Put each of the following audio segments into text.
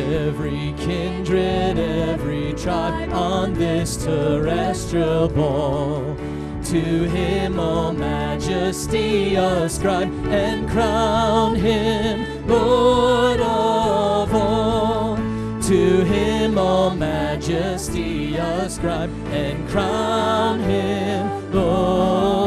every kindred, every tribe on this terrestrial ball. To him all majesty ascribe and crown him Lord of all. To him all majesty ascribe and crown him Lord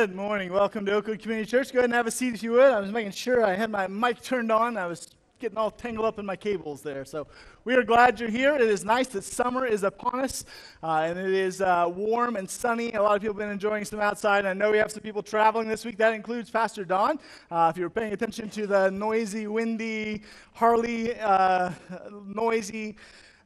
Good morning. Welcome to Oakwood Community Church. Go ahead and have a seat if you would. I was making sure I had my mic turned on. I was getting all tangled up in my cables there. So we are glad you're here. It is nice that summer is upon us, uh, and it is uh, warm and sunny. A lot of people have been enjoying some outside. I know we have some people traveling this week. That includes Pastor Don. Uh, if you were paying attention to the noisy, windy, Harley, uh, noisy,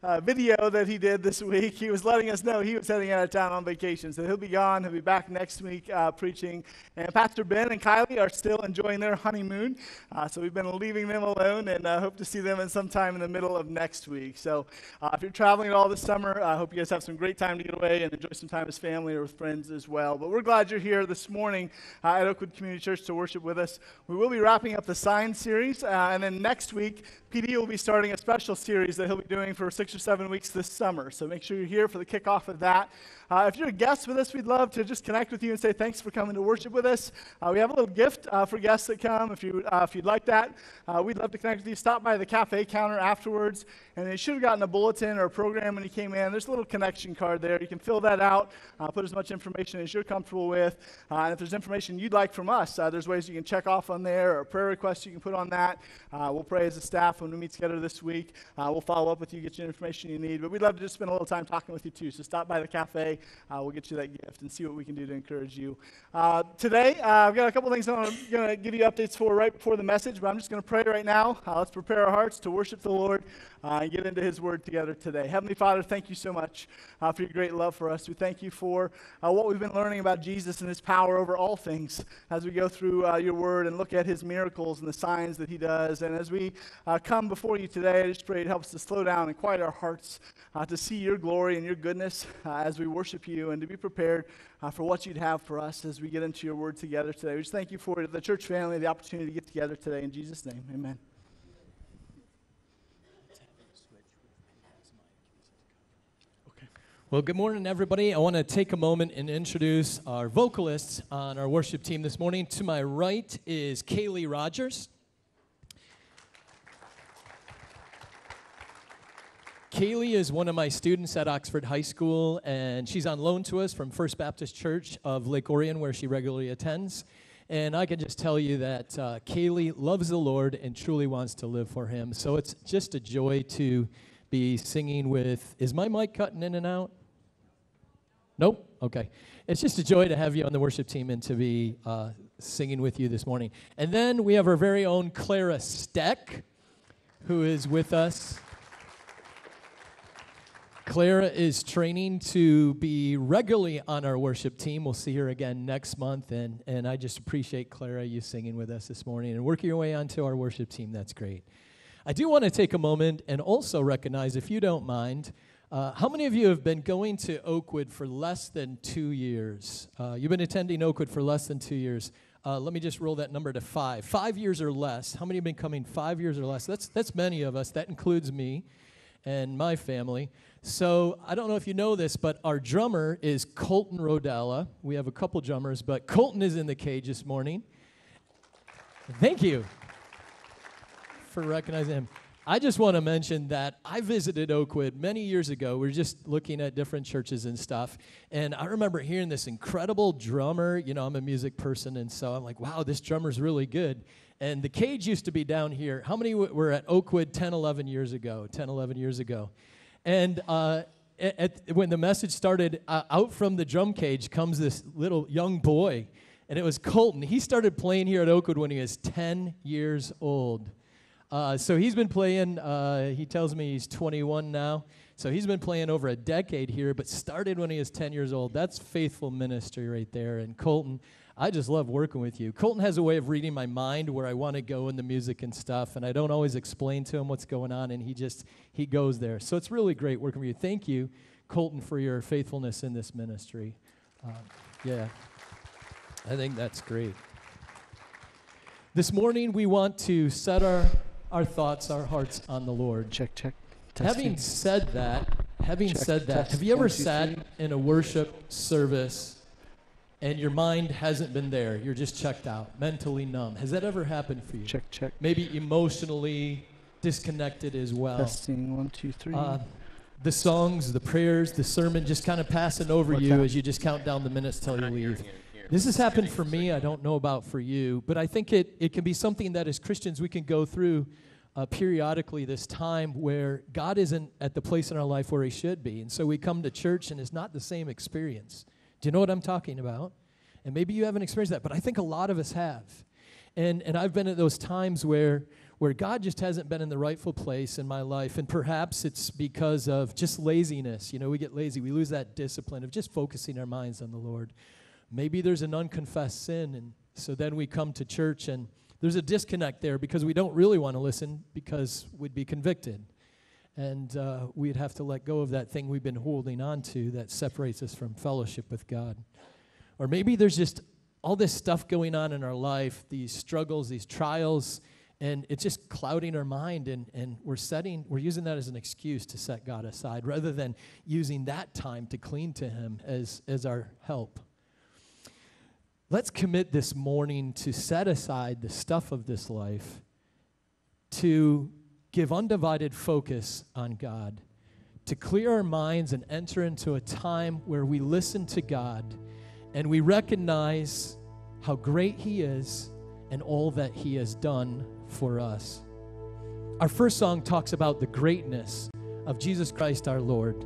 uh, video that he did this week, he was letting us know he was heading out of town on vacation. So he'll be gone. He'll be back next week uh, preaching. And Pastor Ben and Kylie are still enjoying their honeymoon. Uh, so we've been leaving them alone and uh, hope to see them in sometime in the middle of next week. So uh, if you're traveling all this summer, I hope you guys have some great time to get away and enjoy some time as family or with friends as well. But we're glad you're here this morning uh, at Oakwood Community Church to worship with us. We will be wrapping up the sign series. and then next week, PD will be starting a special series that he'll be doing for six seven weeks this summer. So make sure you're here for the kickoff of that. Uh, if you're a guest with us, we'd love to just connect with you and say thanks for coming to worship with us. Uh, we have a little gift uh, for guests that come. If, you, uh, if you'd like that, uh, we'd love to connect with you. Stop by the cafe counter afterwards, and you should have gotten a bulletin or a program when you came in. There's a little connection card there. You can fill that out, put as much information as you're comfortable with. and if there's information you'd like from us, there's ways you can check off on there or prayer requests you can put on that. we'll pray as a staff when we meet together this week. we'll follow up with you, get you information you need. But we'd love to just spend a little time talking with you too. So stop by the cafe. We'll get you that gift and see what we can do to encourage you. Uh, today, uh, I've got a couple things I'm going to give you updates for right before the message, but I'm just going to pray right now. Uh, let's prepare our hearts to worship the Lord uh, and get into His Word together today. Heavenly Father, thank you so much uh, for your great love for us. We thank you for uh, what we've been learning about Jesus and His power over all things as we go through your Word and look at His miracles and the signs that He does. And as we come before you today, I just pray it helps to slow down and quiet our hearts to see your glory and your goodness as we worship you and to be prepared uh, for what you'd have for us as we get into your word together today. We just thank you for the church family, the opportunity to get together today. In Jesus' name, amen. Well, good morning, everybody. I want to take a moment and introduce our vocalists on our worship team this morning. To my right is Kaylee Rogers. Kaylee is one of my students at Oxford High School, and she's on loan to us from First Baptist Church of Lake Orion, where she regularly attends. And I can just tell you that uh, Kaylee loves the Lord and truly wants to live for Him. So it's just a joy to be singing with. Is my mic cutting in and out? Nope? Okay. It's just a joy to have you on the worship team and to be uh, singing with you this morning. And then we have our very own Clara Steck, who is with us. Clara is training to be regularly on our worship team. We'll see her again next month, and, and I just appreciate Clara you singing with us this morning and working your way onto our worship team. That's great. I do want to take a moment and also recognize, if you don't mind, uh, how many of you have been going to Oakwood for less than two years? Uh, you've been attending Oakwood for less than two years. Uh, let me just roll that number to five. Five years or less. How many have been coming five years or less? That's, that's many of us. That includes me and my family. So I don't know if you know this, but our drummer is Colton Rodella. We have a couple drummers, but Colton is in the cage this morning. Thank you for recognizing him. I just want to mention that I visited Oakwood many years ago. We were just looking at different churches and stuff. And I remember hearing this incredible drummer. You know, I'm a music person, and so I'm like, wow, this drummer's really good. And the cage used to be down here. How many were at Oakwood 10, 11 years ago? 10, 11 years ago. And uh, at, when the message started, uh, out from the drum cage comes this little young boy, and it was Colton. He started playing here at Oakwood when he was 10 years old. Uh, so he's been playing, uh, he tells me he's 21 now. So he's been playing over a decade here, but started when he was 10 years old. That's faithful ministry right there. And Colton, I just love working with you. Colton has a way of reading my mind where I want to go in the music and stuff, and I don't always explain to him what's going on, and he just he goes there. So it's really great working with you. Thank you, Colton, for your faithfulness in this ministry. Um, yeah, I think that's great. This morning we want to set our our thoughts, our hearts on the Lord. Check, check. Having said that, having Check, said that, test, have you ever one, two, sat in a worship service and your mind hasn't been there? You're just checked out, mentally numb. Has that ever happened for you? Check, check. Maybe emotionally disconnected as well. Testing. One, two, three. Uh, the songs, the prayers, the sermon just kind of passing over What's you that? as you just count down the minutes till you leave. This has happened for me. I don't know about for you, but I think it, it can be something that as Christians we can go through uh, periodically this time where God isn't at the place in our life where He should be. And so we come to church and it's not the same experience. Do you know what I'm talking about? And maybe you haven't experienced that, but I think a lot of us have. And, and I've been at those times where, where God just hasn't been in the rightful place in my life. And perhaps it's because of just laziness. You know, we get lazy, we lose that discipline of just focusing our minds on the Lord. Maybe there's an unconfessed sin, and so then we come to church and there's a disconnect there because we don't really want to listen because we'd be convicted. And uh, we'd have to let go of that thing we've been holding on to that separates us from fellowship with God. Or maybe there's just all this stuff going on in our life, these struggles, these trials, and it's just clouding our mind and, and we're setting we're using that as an excuse to set God aside rather than using that time to cling to him as, as our help. Let's commit this morning to set aside the stuff of this life, to give undivided focus on God, to clear our minds and enter into a time where we listen to God and we recognize how great He is and all that He has done for us. Our first song talks about the greatness of Jesus Christ our Lord.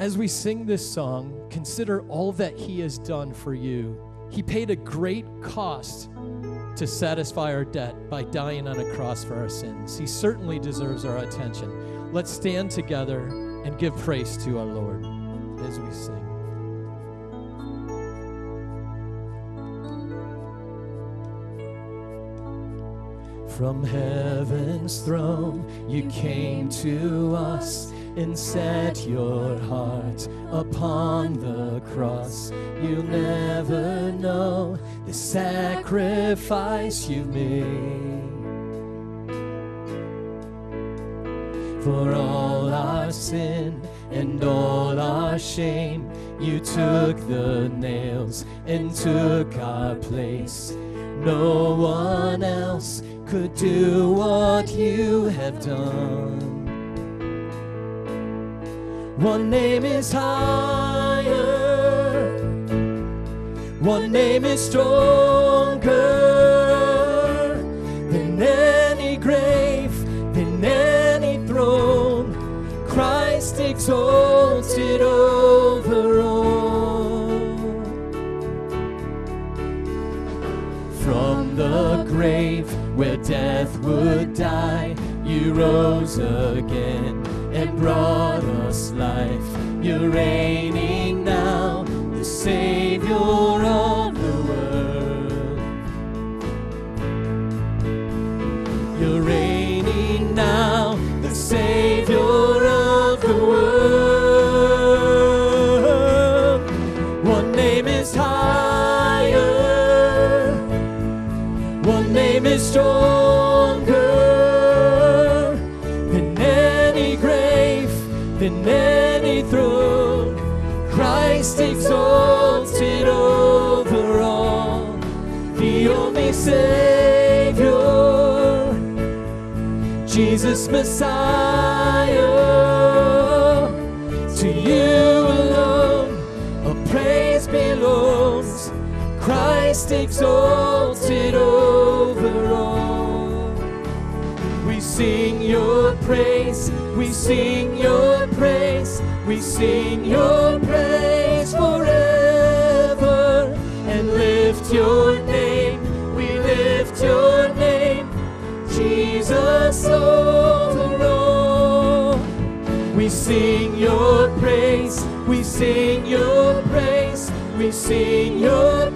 As we sing this song, consider all that He has done for you. He paid a great cost to satisfy our debt by dying on a cross for our sins. He certainly deserves our attention. Let's stand together and give praise to our Lord as we sing. From heaven's throne, you came to us and set your heart upon the cross. You'll never know the sacrifice you made. For all our sin and all our shame, you took the nails and took our place. No one else could do what you have done. One name is higher, one name is stronger than any grave, than any throne. Christ exalted over all. From the grave where death would die, you rose again and brought us. You're reigning now, the Savior of the world. You're reigning now, the Savior Savior. Jesus Messiah, to you alone a praise belongs. Christ exalted over all. We sing your praise, we sing your praise, we sing your praise We sing your praise, we sing your praise, we sing your praise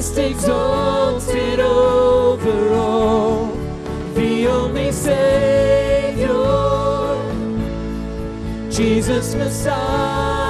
Christ exalted over all, the only Savior, Jesus Messiah.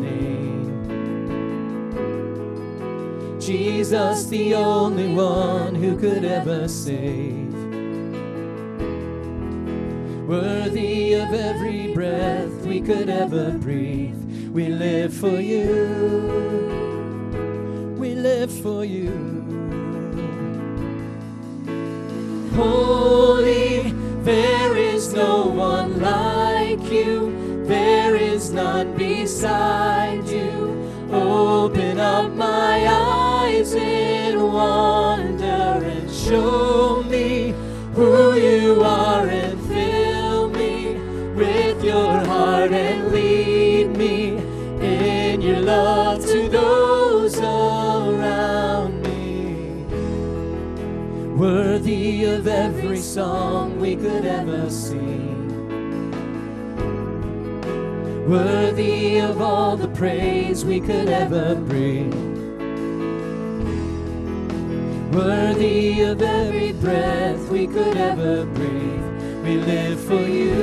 Jesus, the only one who could ever save. Worthy of every breath we could ever breathe. We live for you. We live for you. Holy, there is no one like you. There is none beside you. Open up my eyes wonder and show me who you are and fill me with your heart and lead me in your love to those around me worthy of every song we could ever sing. Worthy of all the praise we could ever bring. Worthy of every breath we could ever breathe. We live for you.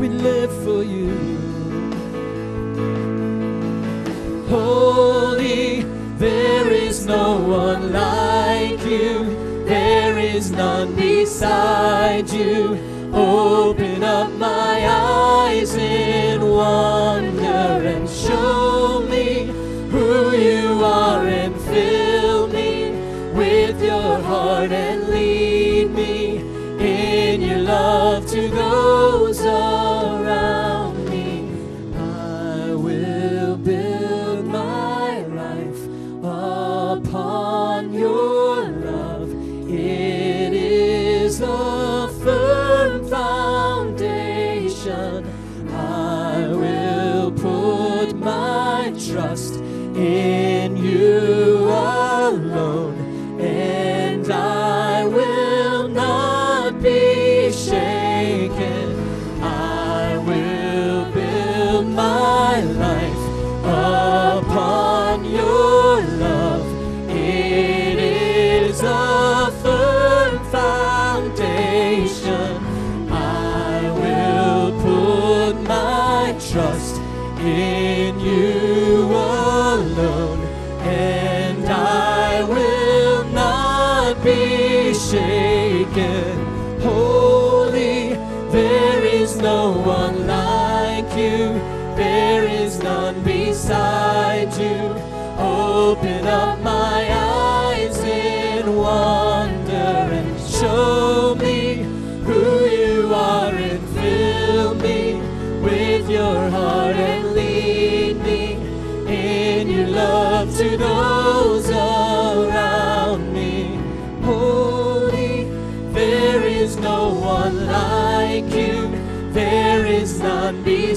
We live for you. Holy, there is no one like you. There is none beside you. Open up my eyes in wonder and show me who you are and fill heart and lead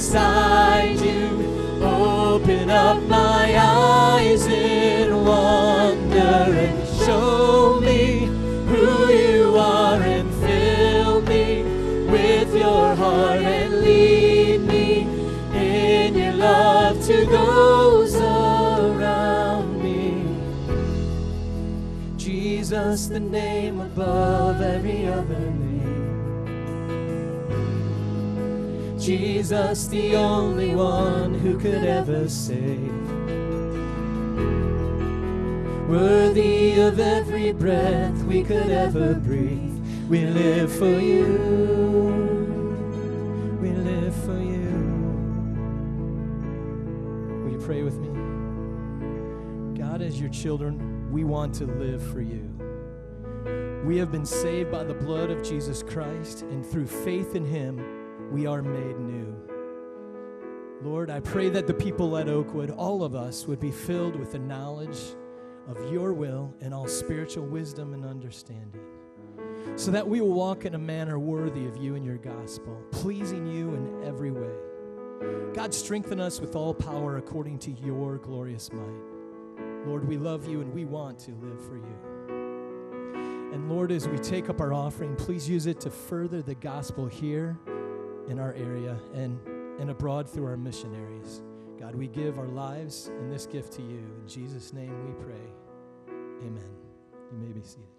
beside you. Open up my eyes in wonder and show me who you are and fill me with your heart and lead me in your love to those around me. Jesus, the name above every other Jesus, the only one who could ever save. Worthy of every breath we could ever breathe. We live for you. We live for you. Will you pray with me? God, as your children, we want to live for you. We have been saved by the blood of Jesus Christ, and through faith in him, we are made new. Lord, I pray that the people at Oakwood, all of us, would be filled with the knowledge of your will and all spiritual wisdom and understanding, so that we will walk in a manner worthy of you and your gospel, pleasing you in every way. God, strengthen us with all power according to your glorious might. Lord, we love you and we want to live for you. And Lord, as we take up our offering, please use it to further the gospel here in our area and, and abroad through our missionaries. God, we give our lives and this gift to you. In Jesus' name we pray. Amen. You may be seated.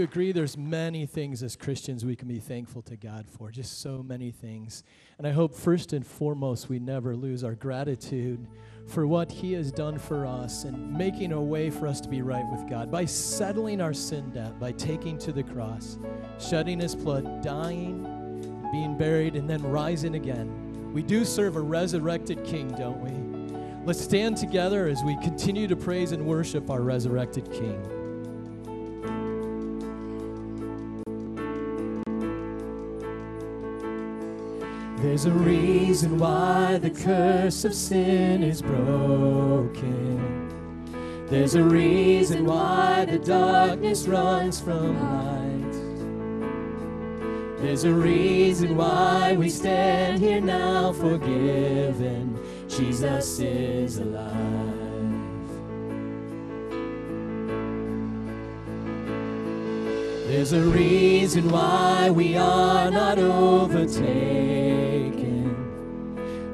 You agree there's many things as Christians we can be thankful to God for? Just so many things. And I hope first and foremost we never lose our gratitude for what He has done for us and making a way for us to be right with God by settling our sin debt, by taking to the cross, shedding His blood, dying, being buried, and then rising again. We do serve a resurrected King, don't we? Let's stand together as we continue to praise and worship our resurrected King. There's a reason why the curse of sin is broken. There's a reason why the darkness runs from light. There's a reason why we stand here now forgiven. Jesus is alive. There's a reason why we are not overtaken.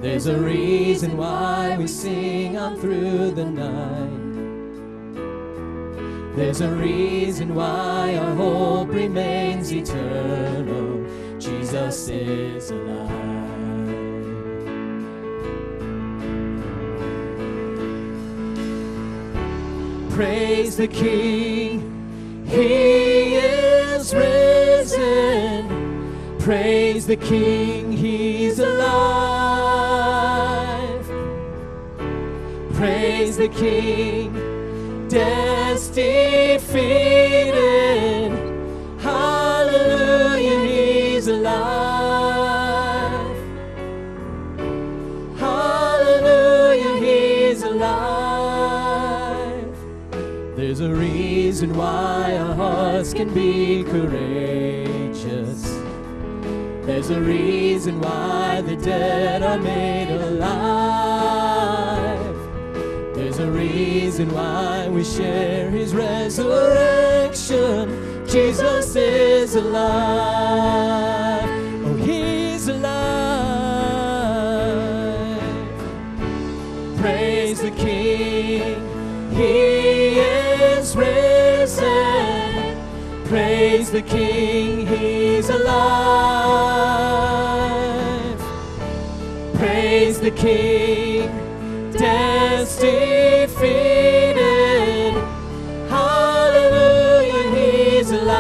There's a reason why we sing on through the night. There's a reason why our hope remains eternal. Jesus is alive. Praise the King. He is risen. Praise the King, He's alive. Praise the King, death's defeated. Reason why our hearts can be courageous. There's a reason why the dead are made alive. There's a reason why we share his resurrection. Jesus is alive. Oh, he's alive. Praise the King. He the King. He's alive. Praise the King. Death's defeated. Hallelujah. He's alive.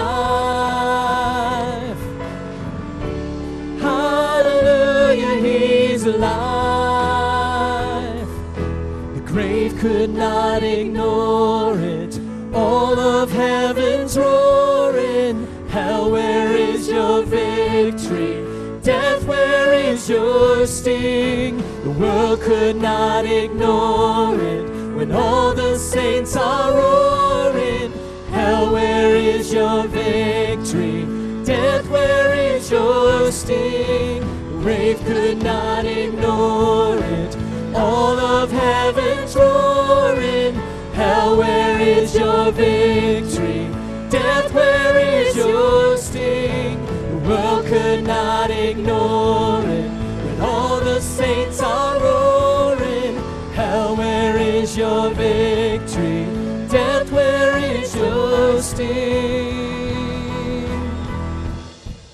Hallelujah. He's alive. The grave could not ignore your sting? The world could not ignore it when all the saints are roaring. Hell, where is your victory? Death, where is your sting? Grave could not ignore it. All of heaven's roaring. Hell, where is your victory? Death, where is your sting? The world could not ignore it. When all the saints are roaring. Hell, where is your victory? Death, where is your sting?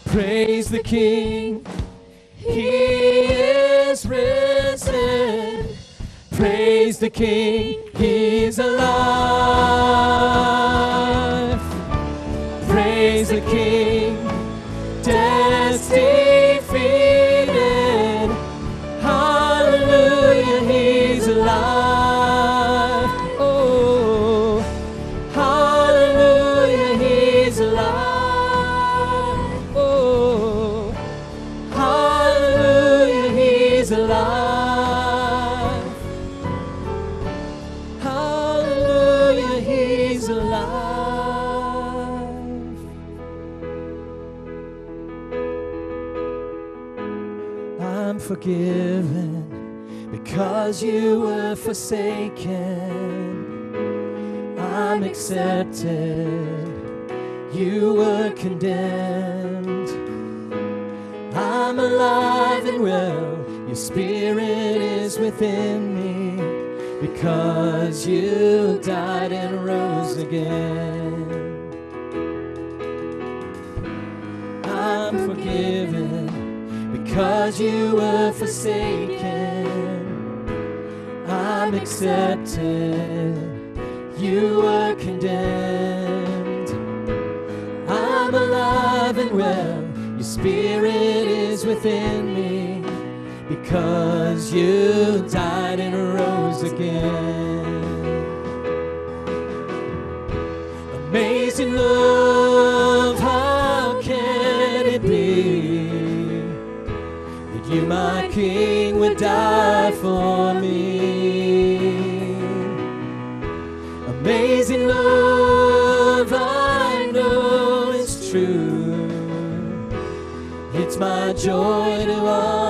Praise the King. He is risen. Praise the King. He's alive. Praise the King. Because you were forsaken. I'm accepted. You were condemned. I'm alive and well. Your spirit is within me because you died and rose again. I'm forgiven because you were forsaken. I'm accepted. You were condemned. I'm alive and well. Your spirit is within me because you died and rose again. Amazing love, how can it be that you, my King, would die for me? My joy to honor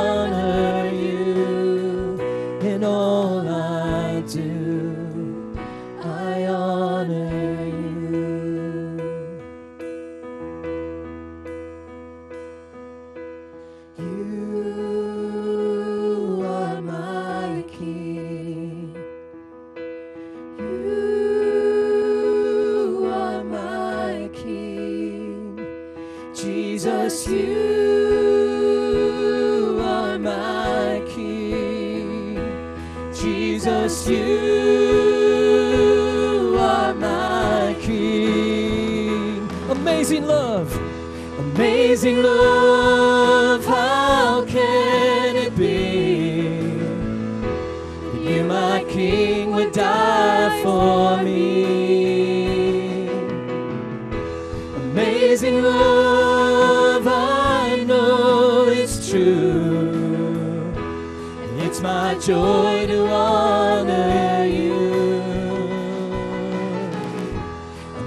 joy to honor you.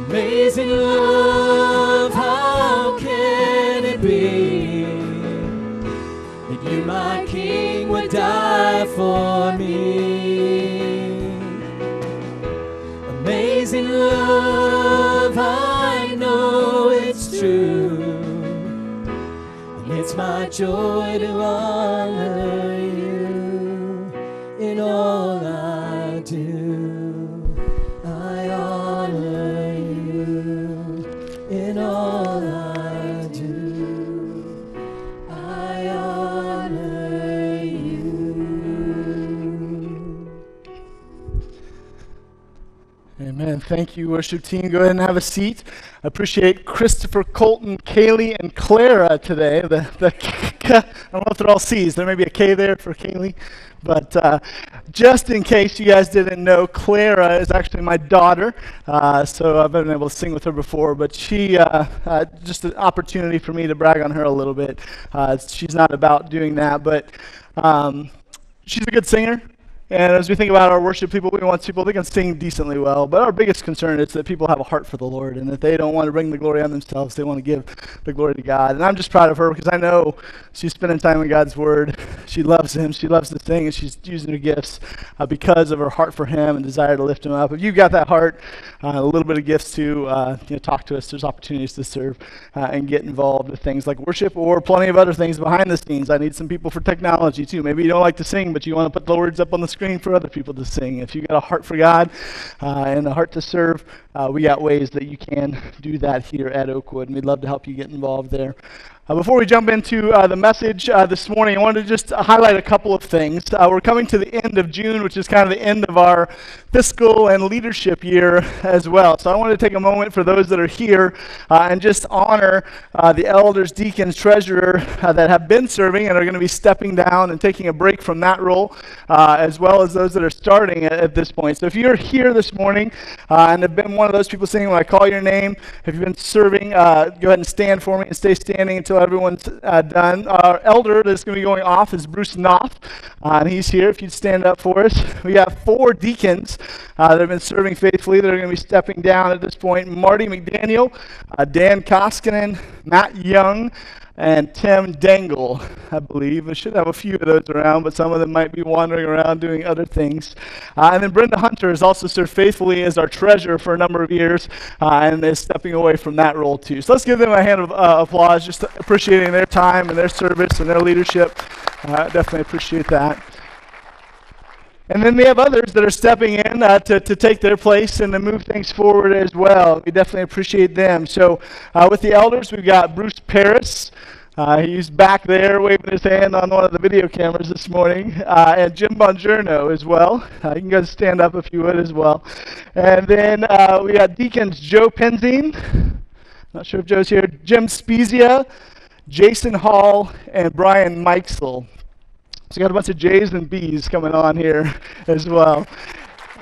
Amazing love, how can it be that you, my King, would die for me? Amazing love, I know it's true. And it's my joy to honor Thank you, worship team. Go ahead and have a seat. I appreciate Christopher, Colton, Kaylee, and Clara today. The, the I don't know if they're all C's. There may be a K there for Kaylee. But uh, just in case you guys didn't know, Clara is actually my daughter. Uh, so I've been able to sing with her before, but she, uh, uh, just an opportunity for me to brag on her a little bit. Uh, she's not about doing that, but um, she's a good singer. And as we think about our worship people, we want people that can sing decently well. But our biggest concern is that people have a heart for the Lord and that they don't want to bring the glory on themselves. They want to give the glory to God. And I'm just proud of her because I know she's spending time in God's Word. She loves Him. She loves to sing, and she's using her gifts uh, because of her heart for Him and desire to lift Him up. If you've got that heart, uh, a little bit of gifts to uh, you know, talk to us. There's opportunities to serve uh, and get involved with things like worship or plenty of other things behind the scenes. I need some people for technology too. Maybe you don't like to sing, but you want to put the words up on the screen for other people to sing. If you've got a heart for God uh, and a heart to serve, uh, we got ways that you can do that here at Oakwood, and we'd love to help you get involved there. Uh, before we jump into uh, the message uh, this morning, I wanted to just highlight a couple of things. Uh, we're coming to the end of June, which is kind of the end of our fiscal and leadership year as well. So I wanted to take a moment for those that are here uh, and just honor uh, the elders, deacons, treasurer that have been serving and are going to be stepping down and taking a break from that role, as well as those that are starting at, at, this point. So if you're here this morning and have been one of those people saying, when I call your name, if you've been serving, go ahead and stand for me and stay standing until everyone's uh, done. Our elder that's going to be going off is Bruce Knopf, uh, and he's here. If you'd stand up for us. We got four deacons uh, that have been serving faithfully that are going to be stepping down at this point. Marty McDaniel, uh, Dan Koskinen, Matt Young, and Tim Dangle, I believe. I should have a few of those around, but some of them might be wandering around doing other things. Uh, and then Brenda Hunter has also served faithfully as our treasurer for a number of years uh, and is stepping away from that role too. So let's give them a hand of uh, applause, just appreciating their time and their service and their leadership. Uh, definitely appreciate that. And then we have others that are stepping in uh, to, to take their place and to move things forward as well. We definitely appreciate them. So, uh, with the elders, we've got Bruce Paris. Uh, he's back there waving his hand on one of the video cameras this morning. Uh, and Jim Bongiorno as well. Uh, you can guys stand up if you would as well. And then uh, we got Deacons Joe Penzine. Not sure if Joe's here. Jim Spezia, Jason Hall, and Brian Mikesel. So we got a bunch of J's and B's coming on here as well.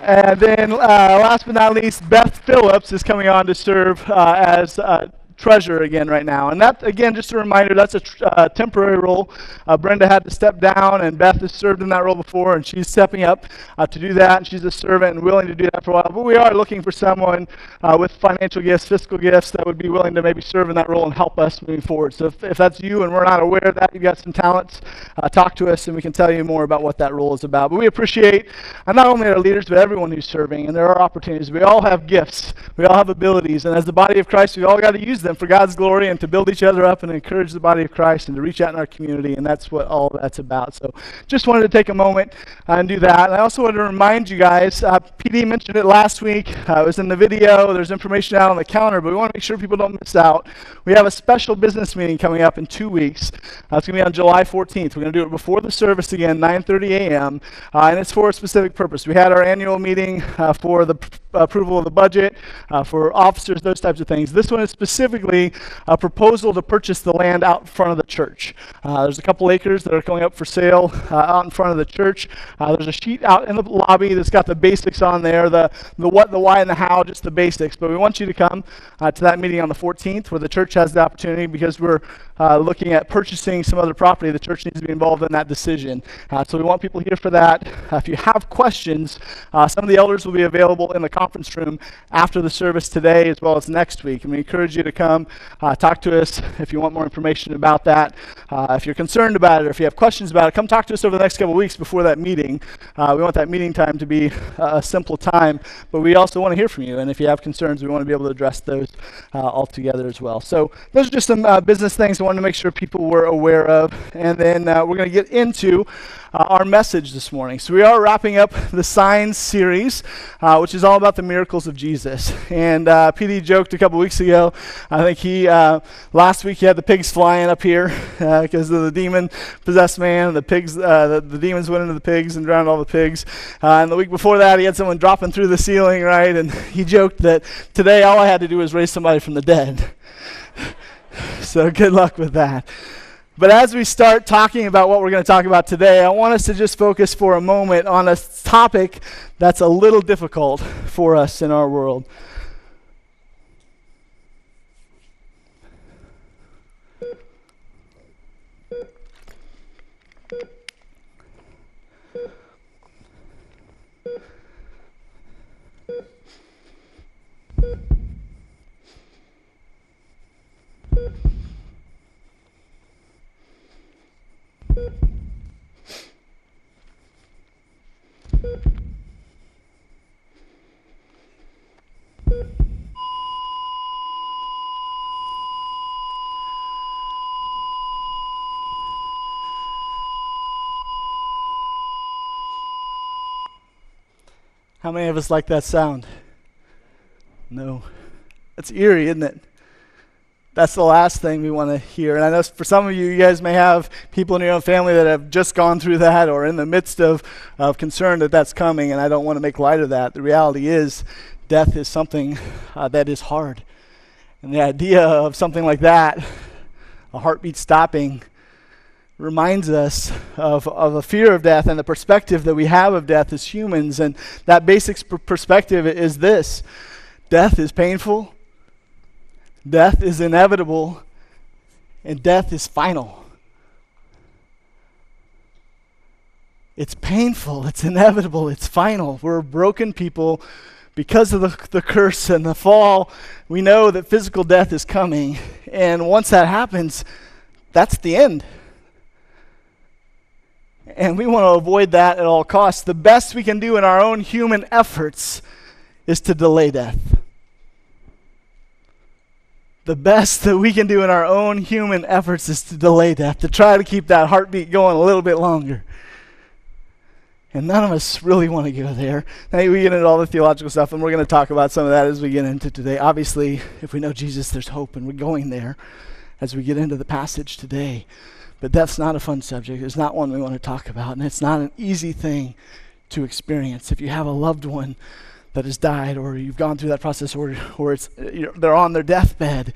And then uh, last but not least, Beth Phillips is coming on to serve uh, as uh, treasurer again right now. And that, again, just a reminder, that's a uh, temporary role. Uh, Brenda had to step down, and Beth has served in that role before, and she's stepping up uh, to do that. And she's a servant and willing to do that for a while. But we are looking for someone uh, with financial gifts, fiscal gifts, that would be willing to maybe serve in that role and help us moving forward. So if, if that's you and we're not aware of that, you've got some talents, uh, talk to us, and we can tell you more about what that role is about. But we appreciate uh, not only our leaders, but everyone who's serving. And there are opportunities. We all have gifts, we all have abilities. And as the body of Christ, we all got to use them for God's glory and to build each other up and encourage the body of Christ and to reach out in our community. And that's what all that's about. So just wanted to take a moment uh, and do that. And I also wanted to remind you guys, uh, PD mentioned it last week. Uh, it was in the video. There's information out on the counter, but we want to make sure people don't miss out. We have a special business meeting coming up in two weeks. Uh, it's going to be on July 14th. We're going to do it before the service again, 9.30 a.m., uh, and it's for a specific purpose. We had our annual meeting for the pr- approval of the budget, for officers, those types of things. This one is specifically a proposal to purchase the land out in front of the church. Uh, there's a couple acres that are going up for sale uh, out in front of the church. Uh, there's a sheet out in the lobby that's got the basics on there the, the what, the why, and the how, just the basics. But we want you to come uh, to that meeting on the 14th where the church has the opportunity because we're uh, looking at purchasing some other property. The church needs to be involved in that decision. Uh, so we want people here for that. if you have questions, some of the elders will be available in the conference room after the service today as well as next week. And we encourage you to come uh, talk to us if you want more information about that. Uh, if you're concerned about it or if you have questions about it, come talk to us over the next couple weeks before that meeting. Uh, we want that meeting time to be a simple time, but we also want to hear from you. And if you have concerns, we want to be able to address those uh, all together as well. So those are just some uh, business things I wanted to make sure people were aware of. And then we're going to get into uh, our message this morning. So, we are wrapping up the Signs series, uh, which is all about the miracles of Jesus. And uh, PD joked a couple weeks ago, I think he, uh, last week, he had the pigs flying up here because uh, of the demon possessed man. The pigs, uh, the, the, demons went into the pigs and drowned all the pigs. and the week before that, he had someone dropping through the ceiling, right? And he joked that today all I had to do was raise somebody from the dead. so, good luck with that. But as we start talking about what we're going to talk about today, I want us to just focus for a moment on a topic that's a little difficult for us in our world. How many of us like that sound? No. That's eerie, isn't it? That's the last thing we want to hear. And I know for some of you, you guys may have people in your own family that have just gone through that or in the midst of, of concern that that's coming, and I don't want to make light of that. The reality is, death is something uh, that is hard. And the idea of something like that, a heartbeat stopping, reminds us of, of a fear of death and the perspective that we have of death as humans. And that basic perspective is this death is painful, Death is inevitable, and death is final. It's painful, it's inevitable, it's final. We're broken people because of the, the curse and the fall. We know that physical death is coming. And once that happens, that's the end. And we want to avoid that at all costs. The best we can do in our own human efforts is to delay death. The best that we can do in our own human efforts is to delay death, to try to keep that heartbeat going a little bit longer. And none of us really want to go there. Now, we get into all the theological stuff, and we're going to talk about some of that as we get into today. Obviously, if we know Jesus, there's hope, and we're going there as we get into the passage today. But that's not a fun subject. It's not one we want to talk about, and it's not an easy thing to experience. If you have a loved one that has died, or you've gone through that process, or, or it's, uh, they're on their deathbed,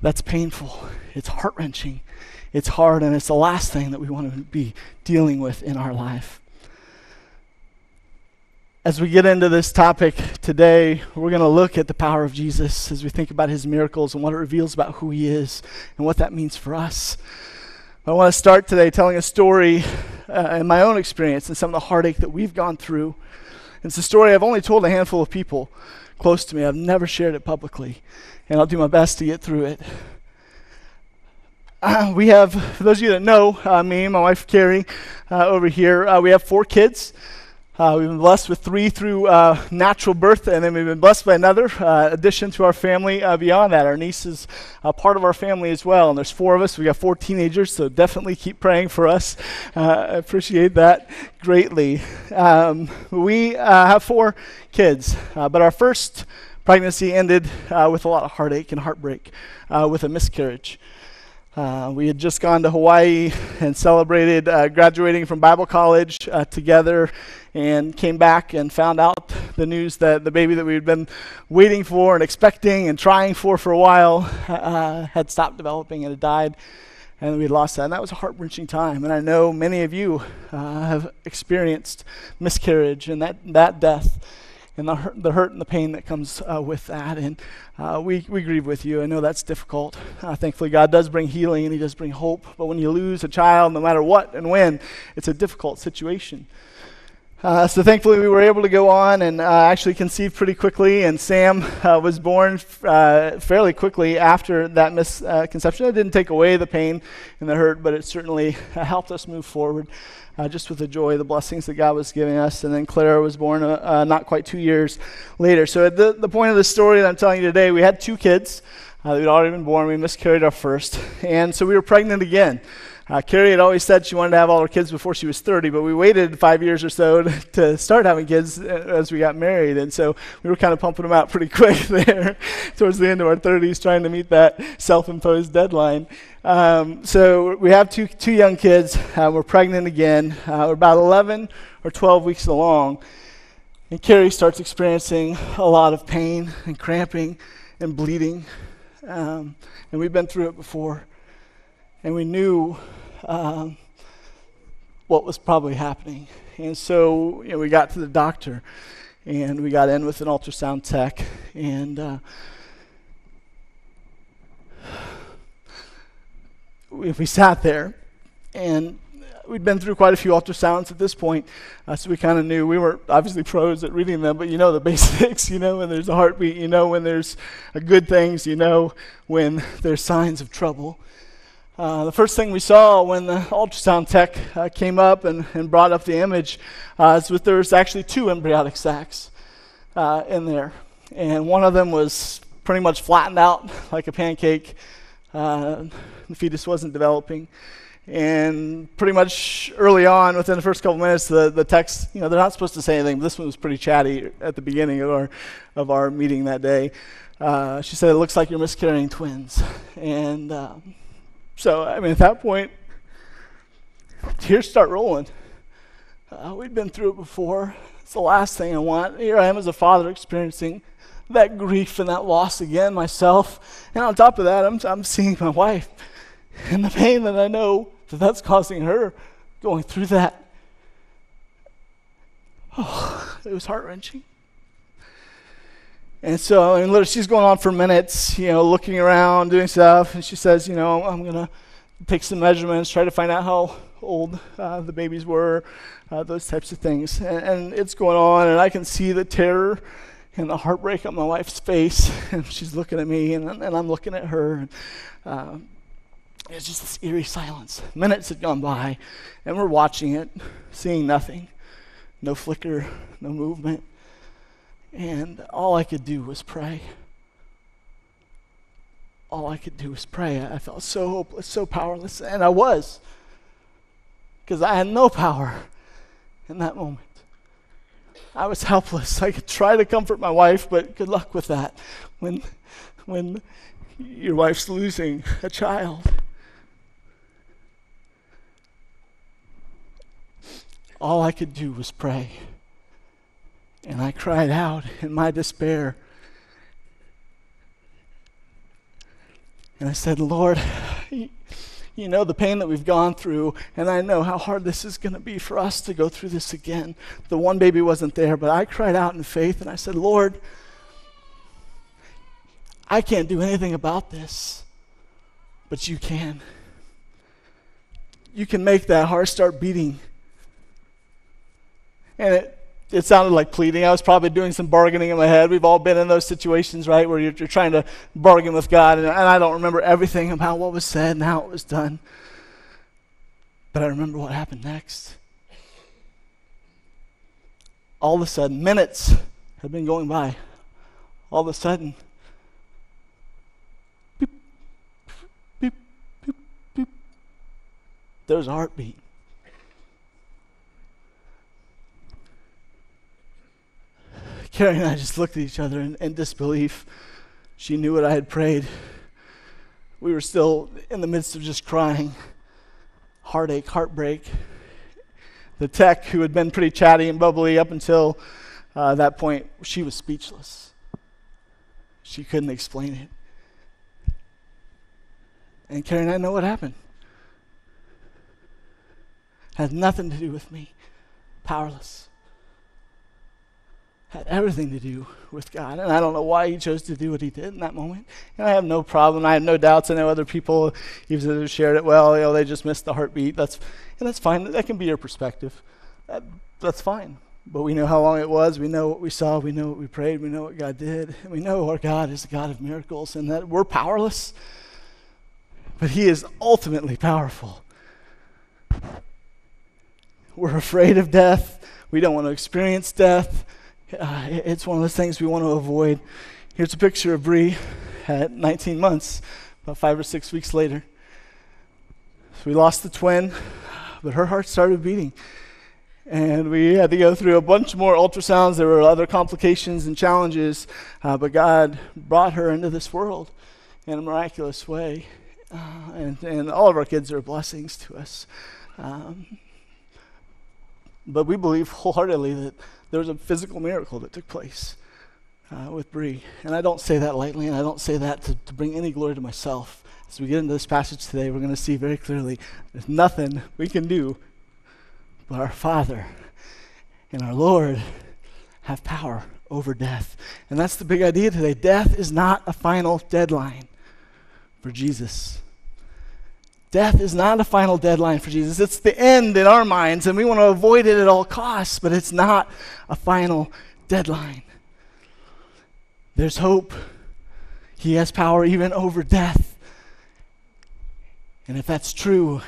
that's painful. It's heart wrenching. It's hard, and it's the last thing that we want to be dealing with in our life. As we get into this topic today, we're going to look at the power of Jesus as we think about his miracles and what it reveals about who he is and what that means for us. I want to start today telling a story uh, in my own experience and some of the heartache that we've gone through. It's a story I've only told a handful of people close to me. I've never shared it publicly, and I'll do my best to get through it. Uh, we have, for those of you that know uh, me, my wife Carrie, uh, over here, uh, we have four kids. Uh, we've been blessed with three through uh, natural birth, and then we've been blessed by another uh, addition to our family uh, beyond that. Our niece is part of our family as well, and there's four of us. We got four teenagers, so definitely keep praying for us. Uh, I appreciate that greatly. Um, we uh, have four kids, but our first pregnancy ended with a lot of heartache and heartbreak with a miscarriage. Uh, we had just gone to Hawaii and celebrated uh, graduating from Bible college uh, together and came back and found out the news that the baby that we had been waiting for and expecting and trying for for a while uh, had stopped developing and had died. And we had lost that. And that was a heart wrenching time. And I know many of you uh, have experienced miscarriage and that, that death and the hurt, the hurt and the pain that comes uh, with that. And uh, we, we grieve with you. I know that's difficult. Uh, thankfully, God does bring healing and He does bring hope. But when you lose a child, no matter what and when, it's a difficult situation. Uh, so thankfully, we were able to go on and uh, actually conceive pretty quickly. And Sam uh, was born uh, fairly quickly after that misconception. Uh, it didn't take away the pain and the hurt, but it certainly helped us move forward. Uh, just with the joy, the blessings that God was giving us. And then Clara was born not quite two years later. So, at the, the point of the story that I'm telling you today, we had two kids. Uh, we'd already been born. We miscarried our first. And so we were pregnant again. Uh, Carrie had always said she wanted to have all her kids before she was 30, but we waited five years or so to, start having kids uh, as we got married. And so we were kind of pumping them out pretty quick there towards the end of our 30s, trying to meet that self imposed deadline. Um, so we have two, two young kids. Uh, we're pregnant again. Uh, we're about 11 or 12 weeks along. And Carrie starts experiencing a lot of pain and cramping and bleeding. Um, and we've been through it before and we knew um, what was probably happening. And so you know, we got to the doctor, and we got in with an ultrasound tech, and uh, we, we sat there, and we'd been through quite a few ultrasounds at this point, uh, so we kind of knew we were obviously pros at reading them, but you know the basics. You know when there's a heartbeat, you know when there's good things, you know when there's signs of trouble. Uh, the first thing we saw when the ultrasound tech uh, came up and, and brought up the image uh, is that there was actually two embryonic sacs uh, in there. And one of them was pretty much flattened out like a pancake. Uh, the fetus wasn't developing. And pretty much early on, within the first couple minutes, the, the text, you know, they're not supposed to say anything, but this one was pretty chatty at the beginning of our, of our meeting that day. Uh, she said, It looks like you're miscarrying twins. And so, I mean, at that point, tears start rolling. Uh, we'd been through it before. It's the last thing I want. Here I am as a father experiencing that grief and that loss again myself. And on top of that, I'm, I'm seeing my wife and the pain that I know that that's causing her going through that. Oh, it was heart wrenching. And so, and she's going on for minutes, you know, looking around, doing stuff. And she says, you know, I'm going to take some measurements, try to find out how old uh, the babies were, uh, those types of things. And, and, it's going on, and I can see the terror and the heartbreak on my wife's face. And she's looking at me, and, and I'm looking at her. And, uh, It's just this eerie silence. Minutes had gone by, and we're watching it, seeing nothing no flicker, no movement. And all I could do was pray. All I could do was pray. I felt so hopeless, so powerless, and I was. Because I had no power in that moment. I was helpless. I could try to comfort my wife, but good luck with that. When, when your wife's losing a child, all I could do was pray. And I cried out in my despair. And I said, Lord, you know the pain that we've gone through, and I know how hard this is going to be for us to go through this again. The one baby wasn't there, but I cried out in faith and I said, Lord, I can't do anything about this, but you can. You can make that heart start beating and it, it sounded like pleading. I was probably doing some bargaining in my head. We've all been in those situations, right, where you're, you're trying to bargain with God, and, and I don't remember everything about what was said and how it was done. But I remember what happened next. All of a sudden, minutes had been going by. All of a sudden, beep, beep, beep, beep, there was a heartbeat. Carrie and I just looked at each other in, in disbelief. She knew what I had prayed. We were still in the midst of just crying, heartache, heartbreak. The tech, who had been pretty chatty and bubbly up until uh, that point, she was speechless. She couldn't explain it. And Carrie and I know what happened. It Had nothing to do with me. Powerless had everything to do with God. And I don't know why he chose to do what he did in that moment. And I have no problem. I have no doubts. I know other people, even though shared it well, you know, they just missed the heartbeat. That's, and that's fine. That can be your perspective. That, that's fine. But we know how long it was. We know what we saw. We know what we prayed. We know what God did. And we know our God is a God of miracles and that we're powerless. But he is ultimately powerful. We're afraid of death. We don't want to experience death uh, it's one of those things we want to avoid. Here's a picture of Bree at 19 months, about five or six weeks later. So we lost the twin, but her heart started beating. And we had to go through a bunch more ultrasounds. There were other complications and challenges, uh, but God brought her into this world in a miraculous way. Uh, and, and all of our kids are blessings to us. Um, but we believe wholeheartedly that there was a physical miracle that took place uh, with Bree. And I don't say that lightly, and I don't say that to, to bring any glory to myself. As we get into this passage today, we're going to see very clearly there's nothing we can do but our Father and our Lord have power over death. And that's the big idea today. Death is not a final deadline for Jesus. Death is not a final deadline for Jesus. It's the end in our minds, and we want to avoid it at all costs, but it's not a final deadline. There's hope. He has power even over death. And if that's true,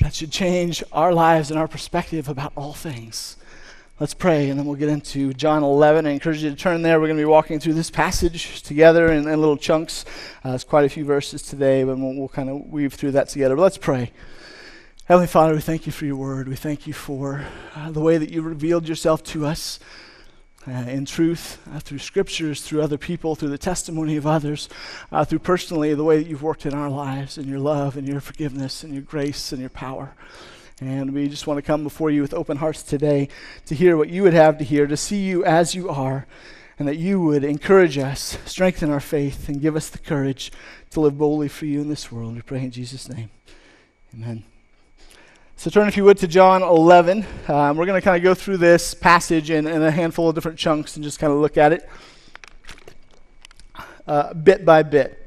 that should change our lives and our perspective about all things. Let's pray, and then we'll get into John 11. I encourage you to turn there. We're going to be walking through this passage together in, in little chunks. Uh, it's quite a few verses today, but we'll, we'll kind of weave through that together. But let's pray. Heavenly Father, we thank you for your word. We thank you for uh, the way that you revealed yourself to us uh, in truth, uh, through scriptures, through other people, through the testimony of others, uh, through personally the way that you've worked in our lives, and your love, and your forgiveness, and your grace, and your power. And we just want to come before you with open hearts today to hear what you would have to hear, to see you as you are, and that you would encourage us, strengthen our faith, and give us the courage to live boldly for you in this world. We pray in Jesus' name. Amen. So turn, if you would, to John 11. Um, we're going to kind of go through this passage in, in, a handful of different chunks and just kind of look at it uh, bit by bit.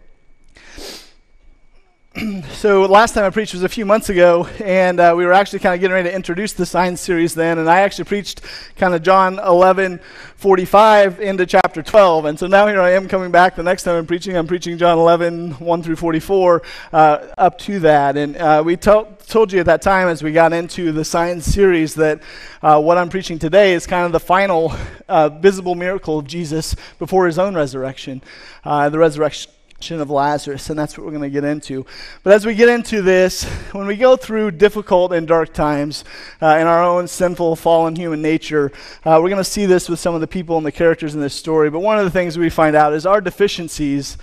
So, last time I preached was a few months ago, and uh, we were actually kind of getting ready to introduce the sign series then. And I actually preached kind of John 11, 45 into chapter 12. And so now here I am coming back. The next time I'm preaching, I'm preaching John 11, 1 through 44, uh, up to that. And uh, we to- told you at that time as we got into the sign series that uh, what I'm preaching today is kind of the final uh, visible miracle of Jesus before his own resurrection, uh, the resurrection of Lazarus, and that's what we're going to get into. But as we get into this, when we go through difficult and dark times uh, in our own sinful, fallen human nature, uh, we're going to see this with some of the people and the characters in this story. But one of the things we find out is our deficiencies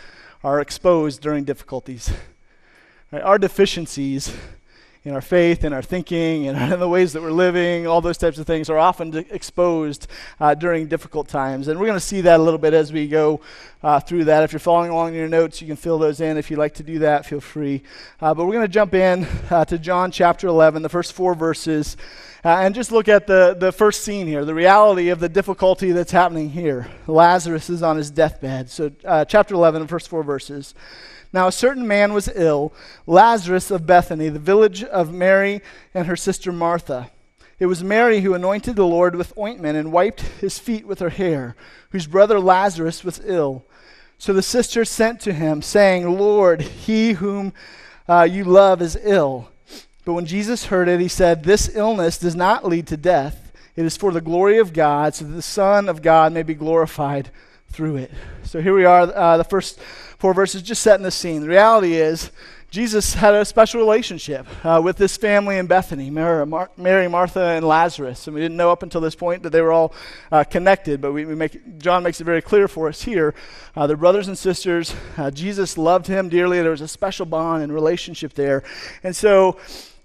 are exposed during difficulties. Right? Our deficiencies in our faith, in our thinking, and in the ways that we're living, all those types of things are often exposed uh, during difficult times. And we're going to see that a little bit as we go uh, through that. If you're following along in your notes, you can fill those in. If you'd like to do that, feel free. Uh, but we're going to jump in uh, to John chapter 11, the first four verses, uh, and just look at the, the first scene here, the reality of the difficulty that's happening here. Lazarus is on his deathbed. So, uh, chapter 11, the first four verses. Now, a certain man was ill, Lazarus of Bethany, the village of Mary and her sister Martha. It was Mary who anointed the Lord with ointment and wiped his feet with her hair, whose brother Lazarus was ill. So the sisters sent to him, saying, Lord, he whom uh, you love is ill. But when Jesus heard it, he said, This illness does not lead to death. It is for the glory of God, so that the Son of God may be glorified through it. So here we are, uh, the first four verses, just setting the scene. The reality is, Jesus had a special relationship uh, with this family in Bethany Mary, Mar- Mary, Martha, and Lazarus. And we didn't know up until this point that they were all uh, connected, but we, we, make, John makes it very clear for us here. Uh, they're brothers and sisters. Uh, Jesus loved him dearly. There was a special bond and relationship there. And so,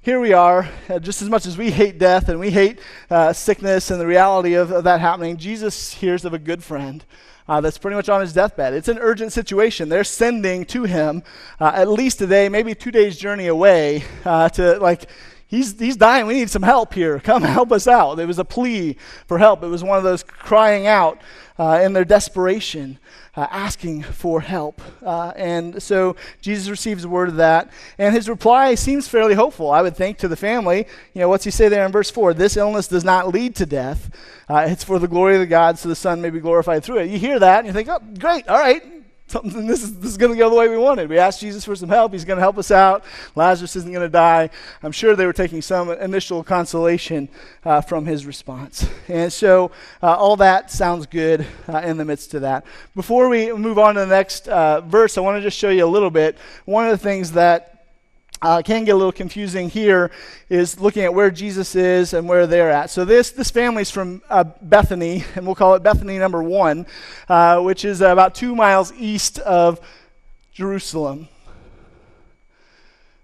here we are, uh, just as much as we hate death and we hate uh, sickness and the reality of, of, that happening, Jesus hears of a good friend uh, that's pretty much on his deathbed. It's an urgent situation. They're sending to him uh, at least a day, maybe two days' journey away uh, to, like, he's, he's dying. We need some help here. Come help us out. It was a plea for help. It was one of those crying out uh, in their desperation uh, asking for help. Uh, and so Jesus receives word of that. And his reply seems fairly hopeful, I would think, to the family. You know, what's he say there in verse 4? This illness does not lead to death. Uh, it's for the glory of the God, so the Son may be glorified through it. You hear that, and you think, oh, great, all right, something this is, this is going to go the way we wanted. We asked Jesus for some help. He's going to help us out. Lazarus isn't going to die. I'm sure they were taking some initial consolation uh, from his response. And so uh, all that sounds good uh, in the midst of that. Before we move on to the next uh, verse, I want to just show you a little bit. One of the things that uh, can get a little confusing here is looking at where Jesus is and where they're at. So this this family's from uh, Bethany, and we'll call it Bethany number one, uh, which is about two miles east of Jerusalem.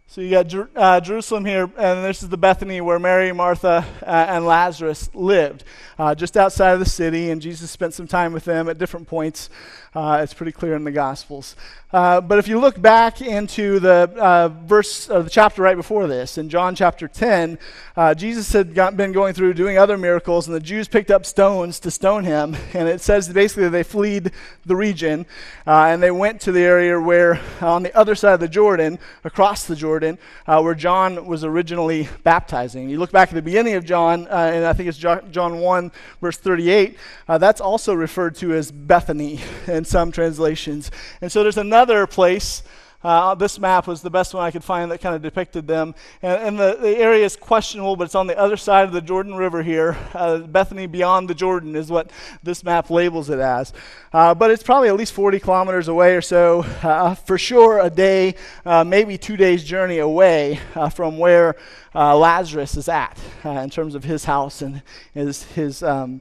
So you got Jer- uh, Jerusalem here, and this is the Bethany where Mary, Martha, uh, and Lazarus lived, uh, just outside of the city. And Jesus spent some time with them at different points. Uh, it's pretty clear in the Gospels. Uh, but if you look back into the uh, verse of the chapter right before this, in John chapter 10, uh, Jesus had got, been going through doing other miracles, and the Jews picked up stones to stone him. And it says basically they fled the region, uh, and they went to the area where, on the other side of the Jordan, across the Jordan, uh, where John was originally baptizing. You look back at the beginning of John, and I think it's John 1, verse 38, that's also referred to as Bethany in some translations. And so there's another place. Uh, this map was the best one I could find that kind of depicted them. And, and the, the, area is questionable, but it's on the other side of the Jordan River here. Uh, Bethany beyond the Jordan is what this map labels it as. Uh, but it's probably at least 40 kilometers away or so. Uh, for sure, a day, uh, maybe two days' journey away uh, from where Lazarus is at in terms of his house and his, his um,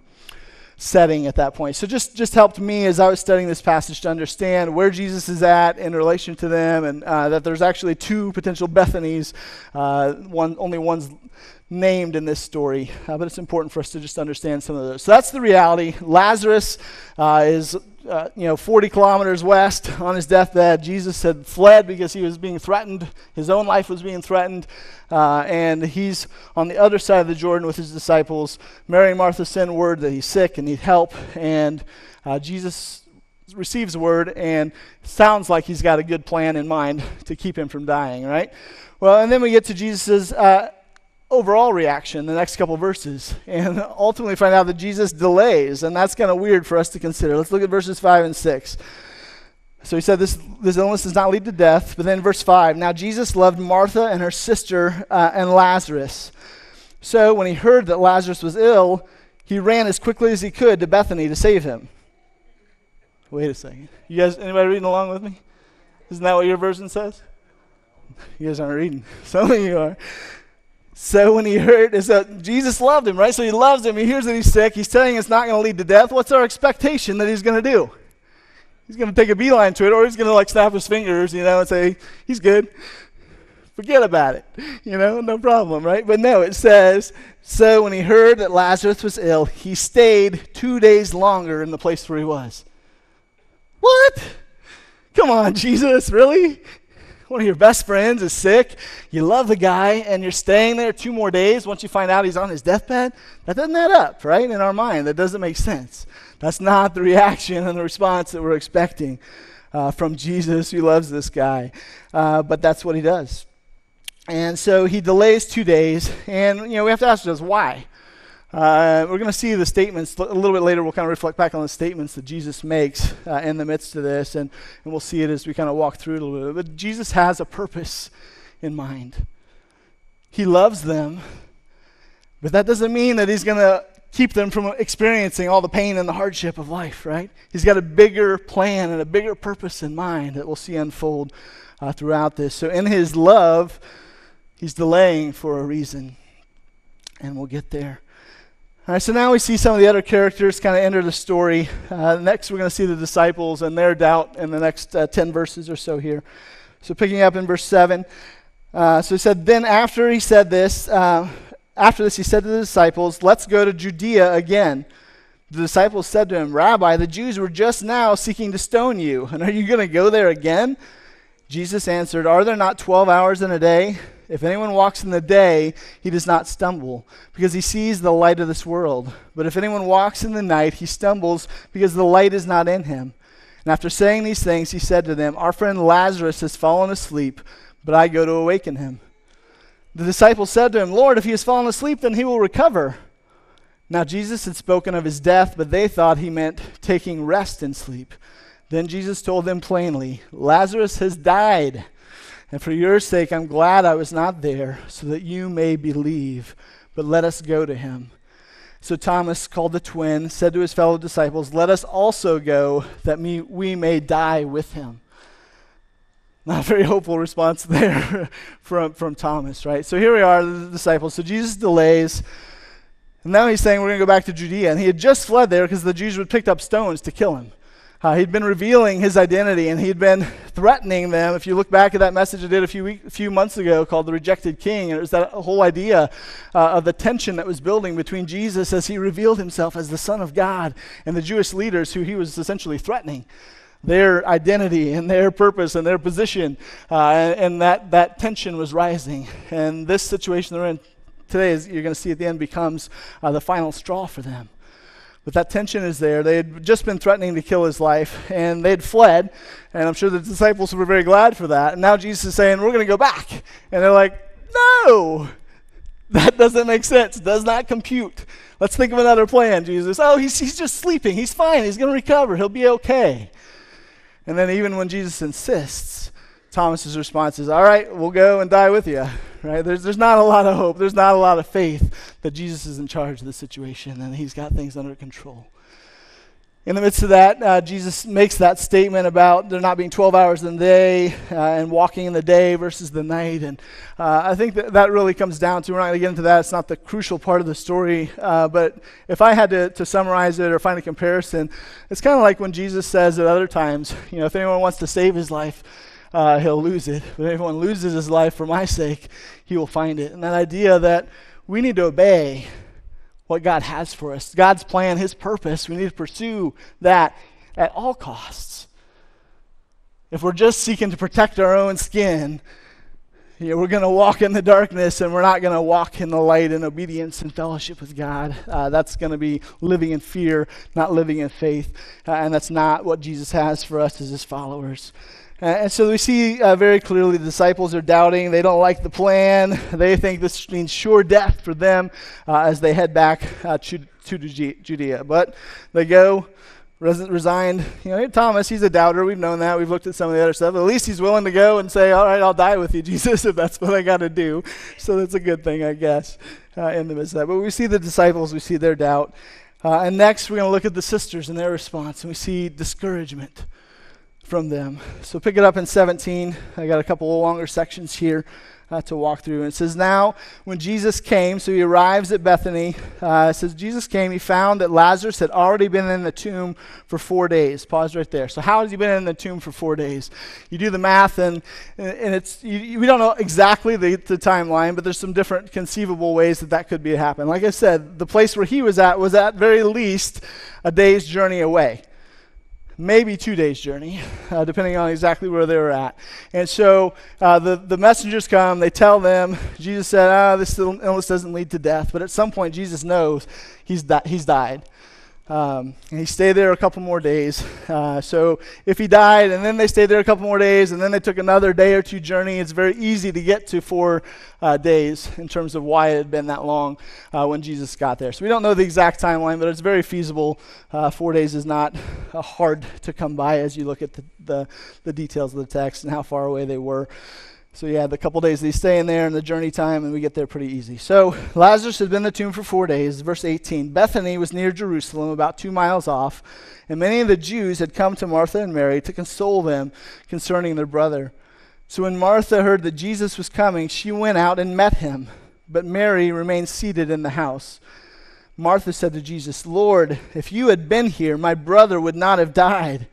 setting at that point. So just just helped me as I was studying this passage to understand where Jesus is at in relation to them, and uh, that there's actually two potential Bethanies. Uh, one only one's named in this story, uh, but it's important for us to just understand some of those. So that's the reality. Lazarus uh, is uh, you know, 40 kilometers west on his deathbed. Jesus had fled because he was being threatened. His own life was being threatened. Uh, and he's on the other side of the Jordan with his disciples. Mary and Martha send word that he's sick and need help. And uh, Jesus receives word and sounds like he's got a good plan in mind to keep him from dying, right? Well, and then we get to Jesus' uh, overall reaction, the next couple verses, and ultimately find out that Jesus delays, and that's kind of weird for us to consider. Let's look at verses 5 and 6. So he said, this, this illness does not lead to death. But then, verse 5 Now Jesus loved Martha and her sister uh, and Lazarus. So when he heard that Lazarus was ill, he ran as quickly as he could to Bethany to save him. Wait a second. You guys, anybody reading along with me? Isn't that what your version says? You guys aren't reading. Some of you are. So when he heard, is that Jesus loved him, right? So he loves him. He hears that he's sick. He's telling it's not going to lead to death. What's our expectation that he's going to do? He's going to take a beeline to it, or he's going to like snap his fingers, you know, and say, he's good. Forget about it. You know, no problem, right? But no, it says, so when he heard that Lazarus was ill, he stayed two days longer in the place where he was. What? Come on, Jesus, really? One of your best friends is sick. You love the guy, and you're staying there two more days once you find out he's on his deathbed? That doesn't add up, right? In our mind, that doesn't make sense. That's not the reaction and the response that we're expecting uh, from Jesus who loves this guy. Uh, but that's what he does. And so he delays two days, and you know we have to ask ourselves why. Uh, we're going to see the statements a little bit later. We'll kind of reflect back on the statements that Jesus makes uh, in the midst of this, and, and we'll see it as we kind of walk through it a little bit. But Jesus has a purpose in mind. He loves them, but that doesn't mean that he's going to keep them from experiencing all the pain and the hardship of life, right? He's got a bigger plan and a bigger purpose in mind that we'll see unfold uh, throughout this. So, in his love, he's delaying for a reason, and we'll get there. All right, so now we see some of the other characters kind of enter the story. Uh, next, we're going to see the disciples and their doubt in the next uh, 10 verses or so here. So, picking up in verse 7. Uh, so he said, Then after he said this, uh, after this, he said to the disciples, Let's go to Judea again. The disciples said to him, Rabbi, the Jews were just now seeking to stone you, and are you going to go there again? Jesus answered, Are there not 12 hours in a day? If anyone walks in the day, he does not stumble, because he sees the light of this world. But if anyone walks in the night, he stumbles, because the light is not in him. And after saying these things, he said to them, Our friend Lazarus has fallen asleep, but I go to awaken him. The disciples said to him, Lord, if he has fallen asleep, then he will recover. Now Jesus had spoken of his death, but they thought he meant taking rest in sleep. Then Jesus told them plainly, Lazarus has died. And for your sake, I'm glad I was not there, so that you may believe. But let us go to him. So Thomas, called the twin, said to his fellow disciples, Let us also go, that we may die with him. Not a very hopeful response there from, from Thomas, right? So here we are, the disciples. So Jesus delays. And now he's saying we're going to go back to Judea. And he had just fled there because the Jews had picked up stones to kill him. Uh, he'd been revealing his identity and he'd been threatening them. If you look back at that message I did a few, week, a few months ago called The Rejected King, and it was that whole idea uh, of the tension that was building between Jesus as he revealed himself as the Son of God and the Jewish leaders who he was essentially threatening their identity and their purpose and their position. Uh, and, and, that, that tension was rising. And this situation they're in today, as you're going to see at the end, becomes uh, the final straw for them. But that tension is there. They had just been threatening to kill his life, and they'd fled. And I'm sure the disciples were very glad for that. And now Jesus is saying, We're going to go back. And they're like, No, that doesn't make sense. Does not compute. Let's think of another plan, Jesus. Oh, he's, he's just sleeping. He's fine. He's going to recover. He'll be okay. And then even when Jesus insists, Thomas's response is, "All right, we'll go and die with you." Right? There's there's not a lot of hope. There's not a lot of faith that Jesus is in charge of the situation and he's got things under control. In the midst of that, uh, Jesus makes that statement about there not being 12 hours in the day uh, and walking in the day versus the night. And uh, I think that that really comes down to, we're not going to get into that, it's not the crucial part of the story. Uh, but if I had to, to summarize it or find a comparison, it's kind of like when Jesus says at other times, you know, if anyone wants to save his life, uh, he'll lose it. But if anyone loses his life for my sake, he will find it. And that idea that we need to obey what God has for us. God's plan, His purpose, we need to pursue that at all costs. If we're just seeking to protect our own skin, You know, we're going to walk in the darkness and we're not going to walk in the light in obedience and fellowship with God. Uh, that's going to be living in fear, not living in faith. Uh, and that's not what Jesus has for us as his followers. Uh, and so we see uh, very clearly the disciples are doubting. They don't like the plan. They think this means sure death for them uh, as they head back uh, to, to Judea. But they go resigned. You know, Thomas, he's a doubter. We've known that. We've looked at some of the other stuff. At least he's willing to go and say, All right, I'll die with you, Jesus, if that's what I got to do. So that's a good thing, I guess, uh, in the midst of that. But we see the disciples, we see their doubt. Uh, and next, we're going to look at the sisters and their response, and we see discouragement from them. So pick it up in 17. I got a couple of longer sections here uh, to walk through. And it says, Now, when Jesus came, so he arrives at Bethany, uh, it says, Jesus came, he found that Lazarus had already been in the tomb for four days. Pause right there. So, how has he been in the tomb for four days? You do the math, and, and it's, you, we don't know exactly the, the timeline, but there's some different conceivable ways that that could be happen. Like I said, the place where he was at was at very least a day's journey away maybe two days' journey, uh, depending on exactly where they were at. And so uh, the, the messengers come, they tell them, Jesus said, ah, this illness doesn't lead to death. But at some point, Jesus knows he's, di- he's died. Um, and he stayed there a couple more days. Uh, so if he died and then they stayed there a couple more days and then they took another day or two journey, it's very easy to get to four uh, days in terms of why it had been that long uh, when Jesus got there. So we don't know the exact timeline, but it's very feasible. Uh, four days is not uh, hard to come by as you look at the, the, the details of the text and how far away they were. So yeah, the couple days they stay in there and the journey time, and we get there pretty easy. So Lazarus had been in the tomb for four days. Verse 18. Bethany was near Jerusalem, about two miles off, and many of the Jews had come to Martha and Mary to console them concerning their brother. So when Martha heard that Jesus was coming, she went out and met him, but Mary remained seated in the house. Martha said to Jesus, Lord, if you had been here, my brother would not have died.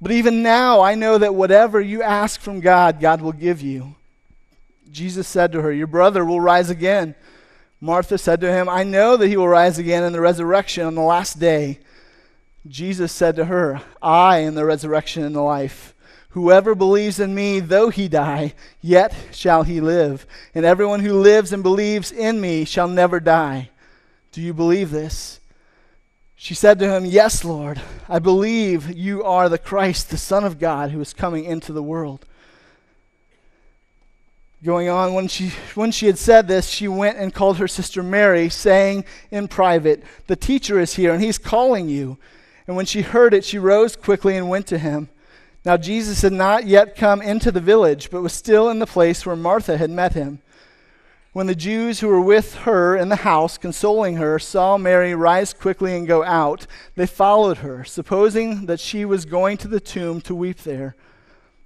But even now, I know that whatever you ask from God, God will give you. Jesus said to her, Your brother will rise again. Martha said to him, I know that he will rise again in the resurrection on the last day. Jesus said to her, I am the resurrection and the life. Whoever believes in me, though he die, yet shall he live. And everyone who lives and believes in me shall never die. Do you believe this? She said to him, Yes, Lord, I believe you are the Christ, the Son of God, who is coming into the world. Going on, when she, when she had said this, she went and called her sister Mary, saying in private, The teacher is here, and he's calling you. And when she heard it, she rose quickly and went to him. Now, Jesus had not yet come into the village, but was still in the place where Martha had met him. When the Jews who were with her in the house, consoling her, saw Mary rise quickly and go out, they followed her, supposing that she was going to the tomb to weep there.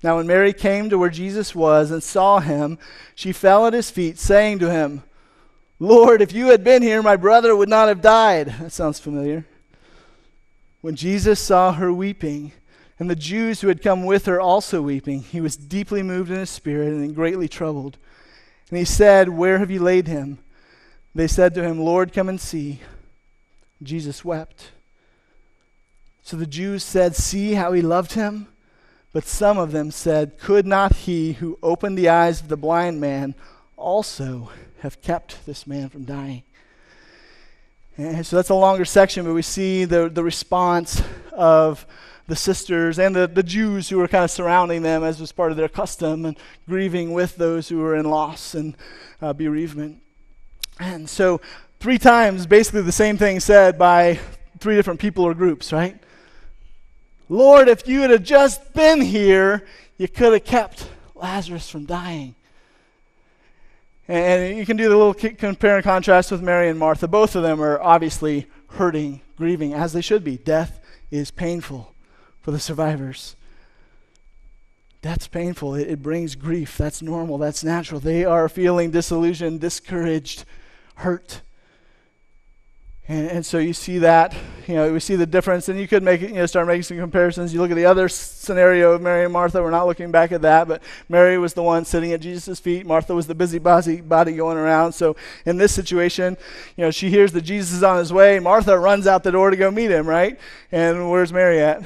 Now, when Mary came to where Jesus was and saw him, she fell at his feet, saying to him, Lord, if you had been here, my brother would not have died. That sounds familiar. When Jesus saw her weeping, and the Jews who had come with her also weeping, he was deeply moved in his spirit and greatly troubled. And he said, Where have you laid him? They said to him, Lord, come and see. Jesus wept. So the Jews said, See how he loved him? But some of them said, Could not he who opened the eyes of the blind man also have kept this man from dying? And so that's a longer section, but we see the, the response of the sisters and the, the Jews who were kind of surrounding them as was part of their custom and grieving with those who were in loss and uh, bereavement. And so, three times, basically the same thing said by three different people or groups, right? Lord, if you had just been here, you could have kept Lazarus from dying. And you can do the little compare and contrast with Mary and Martha. Both of them are obviously hurting, grieving, as they should be. Death is painful for the survivors. That's painful. It, it, brings grief. That's normal. That's natural. They are feeling disillusioned, discouraged, hurt. And, and, so you see that, you know, we see the difference, and you could make it, you know, start making some comparisons. You look at the other scenario of Mary and Martha. We're not looking back at that, but Mary was the one sitting at Jesus' feet. Martha was the busy body, body going around. So in this situation, you know, she hears that Jesus is on his way. Martha runs out the door to go meet him, right? And where's Mary at?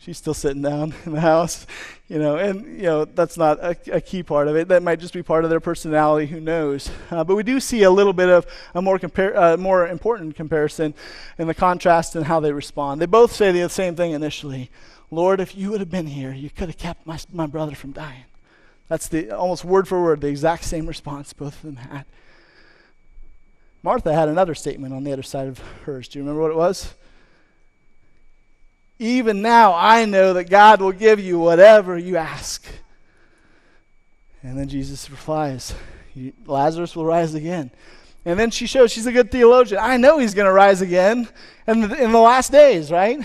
She's still sitting down in the house, you know, and, you know, that's not a, a key part of it. That might just be part of their personality, who knows. Uh, but we do see a little bit of a more, compar- uh, more important comparison in the contrast in how they respond. They both say the same thing initially Lord, if you would have been here, you could have kept my, my brother from dying. That's the almost word for word, the exact same response both of them had. Martha had another statement on the other side of hers. Do you remember what it was? Even now, I know that God will give you whatever you ask. And then Jesus replies, Lazarus will rise again. And then she shows she's a good theologian. I know he's going to rise again in the, in the last days, right?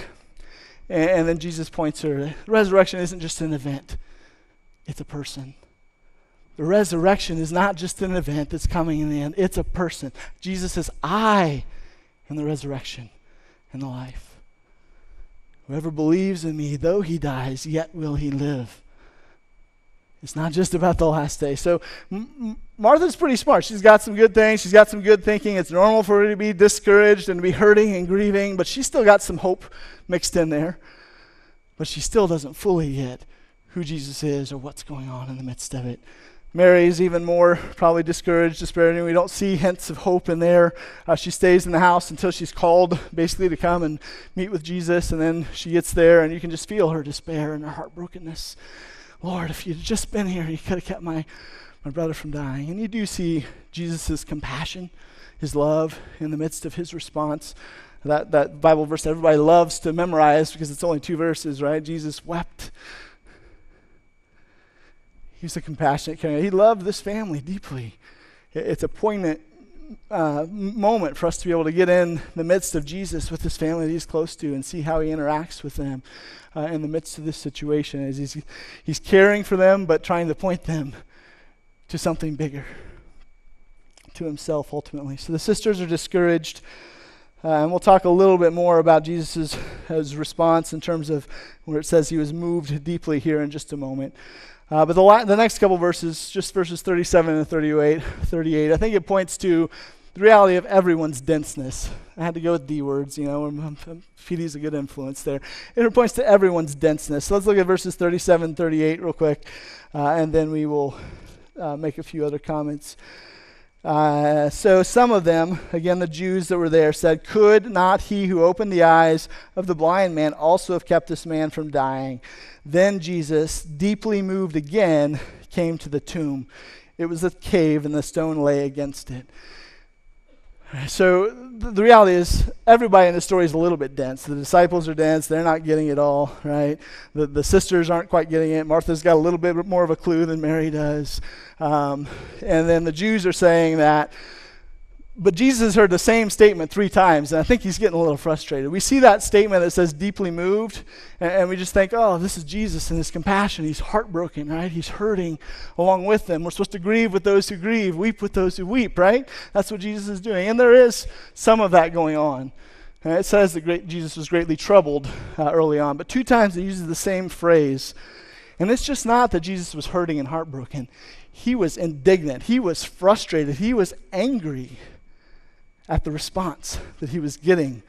And, and then Jesus points her resurrection isn't just an event, it's a person. The resurrection is not just an event that's coming in the end, it's a person. Jesus says, I am the resurrection and the life. Whoever believes in me, though he dies, yet will he live. It's not just about the last day. So Martha's pretty smart. She's got some good things. She's got some good thinking. It's normal for her to be discouraged and to be hurting and grieving, but she's still got some hope mixed in there. But she still doesn't fully get who Jesus is or what's going on in the midst of it. Mary is even more probably discouraged, despairing. We don't see hints of hope in there. Uh, she stays in the house until she's called, basically, to come and meet with Jesus. And then she gets there, and you can just feel her despair and her heartbrokenness. Lord, if you'd just been here, you could have kept my, my brother from dying. And you do see Jesus' compassion, his love in the midst of his response. That, that Bible verse that everybody loves to memorize because it's only two verses, right? Jesus wept He's a compassionate caring. He loved this family deeply. It's a poignant uh, moment for us to be able to get in the midst of Jesus with this family that he's close to and see how he interacts with them uh, in the midst of this situation as he's, he's caring for them but trying to point them to something bigger, to himself ultimately. So the sisters are discouraged. Uh, and we'll talk a little bit more about Jesus' response in terms of where it says he was moved deeply here in just a moment. Uh, but the, la- the next couple verses, just verses 37 and 38, 38, I think it points to the reality of everyone's denseness. I had to go with D words, you know, PD's a good influence there. It points to everyone's denseness. So let's look at verses 37 38 real quick, uh, and then we will uh, make a few other comments. Uh, so some of them, again, the Jews that were there, said, Could not he who opened the eyes of the blind man also have kept this man from dying? Then Jesus, deeply moved again, came to the tomb. It was a cave, and the stone lay against it. So the reality is, everybody in the story is a little bit dense. The disciples are dense; they're not getting it all, right? The the sisters aren't quite getting it. Martha's got a little bit more of a clue than Mary does, um, and then the Jews are saying that but Jesus heard the same statement three times, and I think he's getting a little frustrated. We see that statement that says deeply moved, and, and, we just think, oh, this is Jesus and his compassion. He's heartbroken, right? He's hurting along with them. We're supposed to grieve with those who grieve, weep with those who weep, right? That's what Jesus is doing. And there is some of that going on. And it says that great, Jesus was greatly troubled uh, early on, but two times he uses the same phrase. And it's just not that Jesus was hurting and heartbroken, he was indignant, he was frustrated, he was angry at the response that he was getting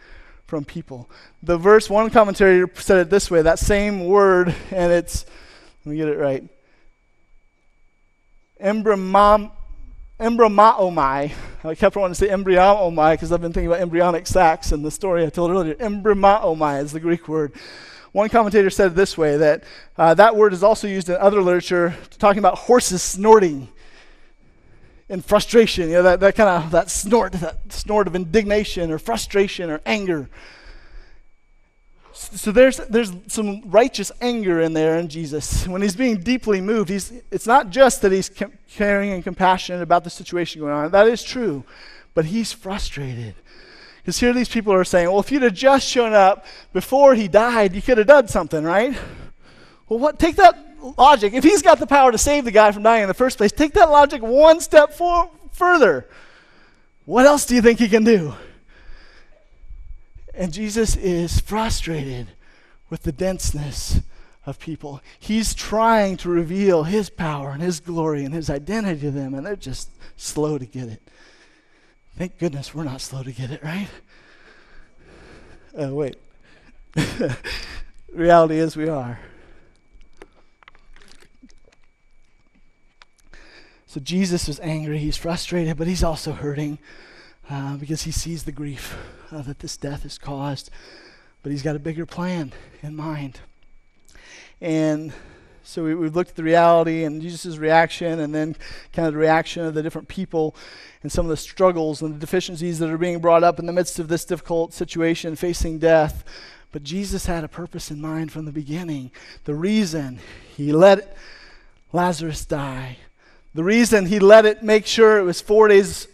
from people. The verse, one commentator said it this way that same word, and it's, let me get it right. Embryomai. I kept wanting to say embryomai because I've been thinking about embryonic sacs in the story I told earlier. Embryomai is the Greek word. One commentator said it this way that uh, that word is also used in other literature talking about horses snorting in frustration, you know, that, that kind of that snort, that snort of indignation or frustration or anger. So there's, there's some righteous anger in there in Jesus. When he's being deeply moved, he's, it's not just that he's caring and compassionate about the situation going on. That is true. But he's frustrated. Because here these people are saying, well, if you'd have just shown up before he died, you could have done something, right? Well, what? Take that logic, if he's got the power to save the guy from dying in the first place, take that logic one step for, further. What else do you think he can do? And Jesus is frustrated with the denseness of people. He's trying to reveal his power and his glory and his identity to them, and they're just slow to get it. Thank goodness we're not slow to get it, right? Oh, wait. reality is we are. So Jesus was angry, he's frustrated, but he's also hurting uh, because he sees the grief uh, that this death has caused. But he's got a bigger plan in mind. And so we, have looked at the reality and Jesus' reaction, and then kind of the reaction of the different people, and some of the struggles and the deficiencies that are being brought up in the midst of this difficult situation facing death. But Jesus had a purpose in mind from the beginning. The reason he let Lazarus die the reason he let it make sure it was four days,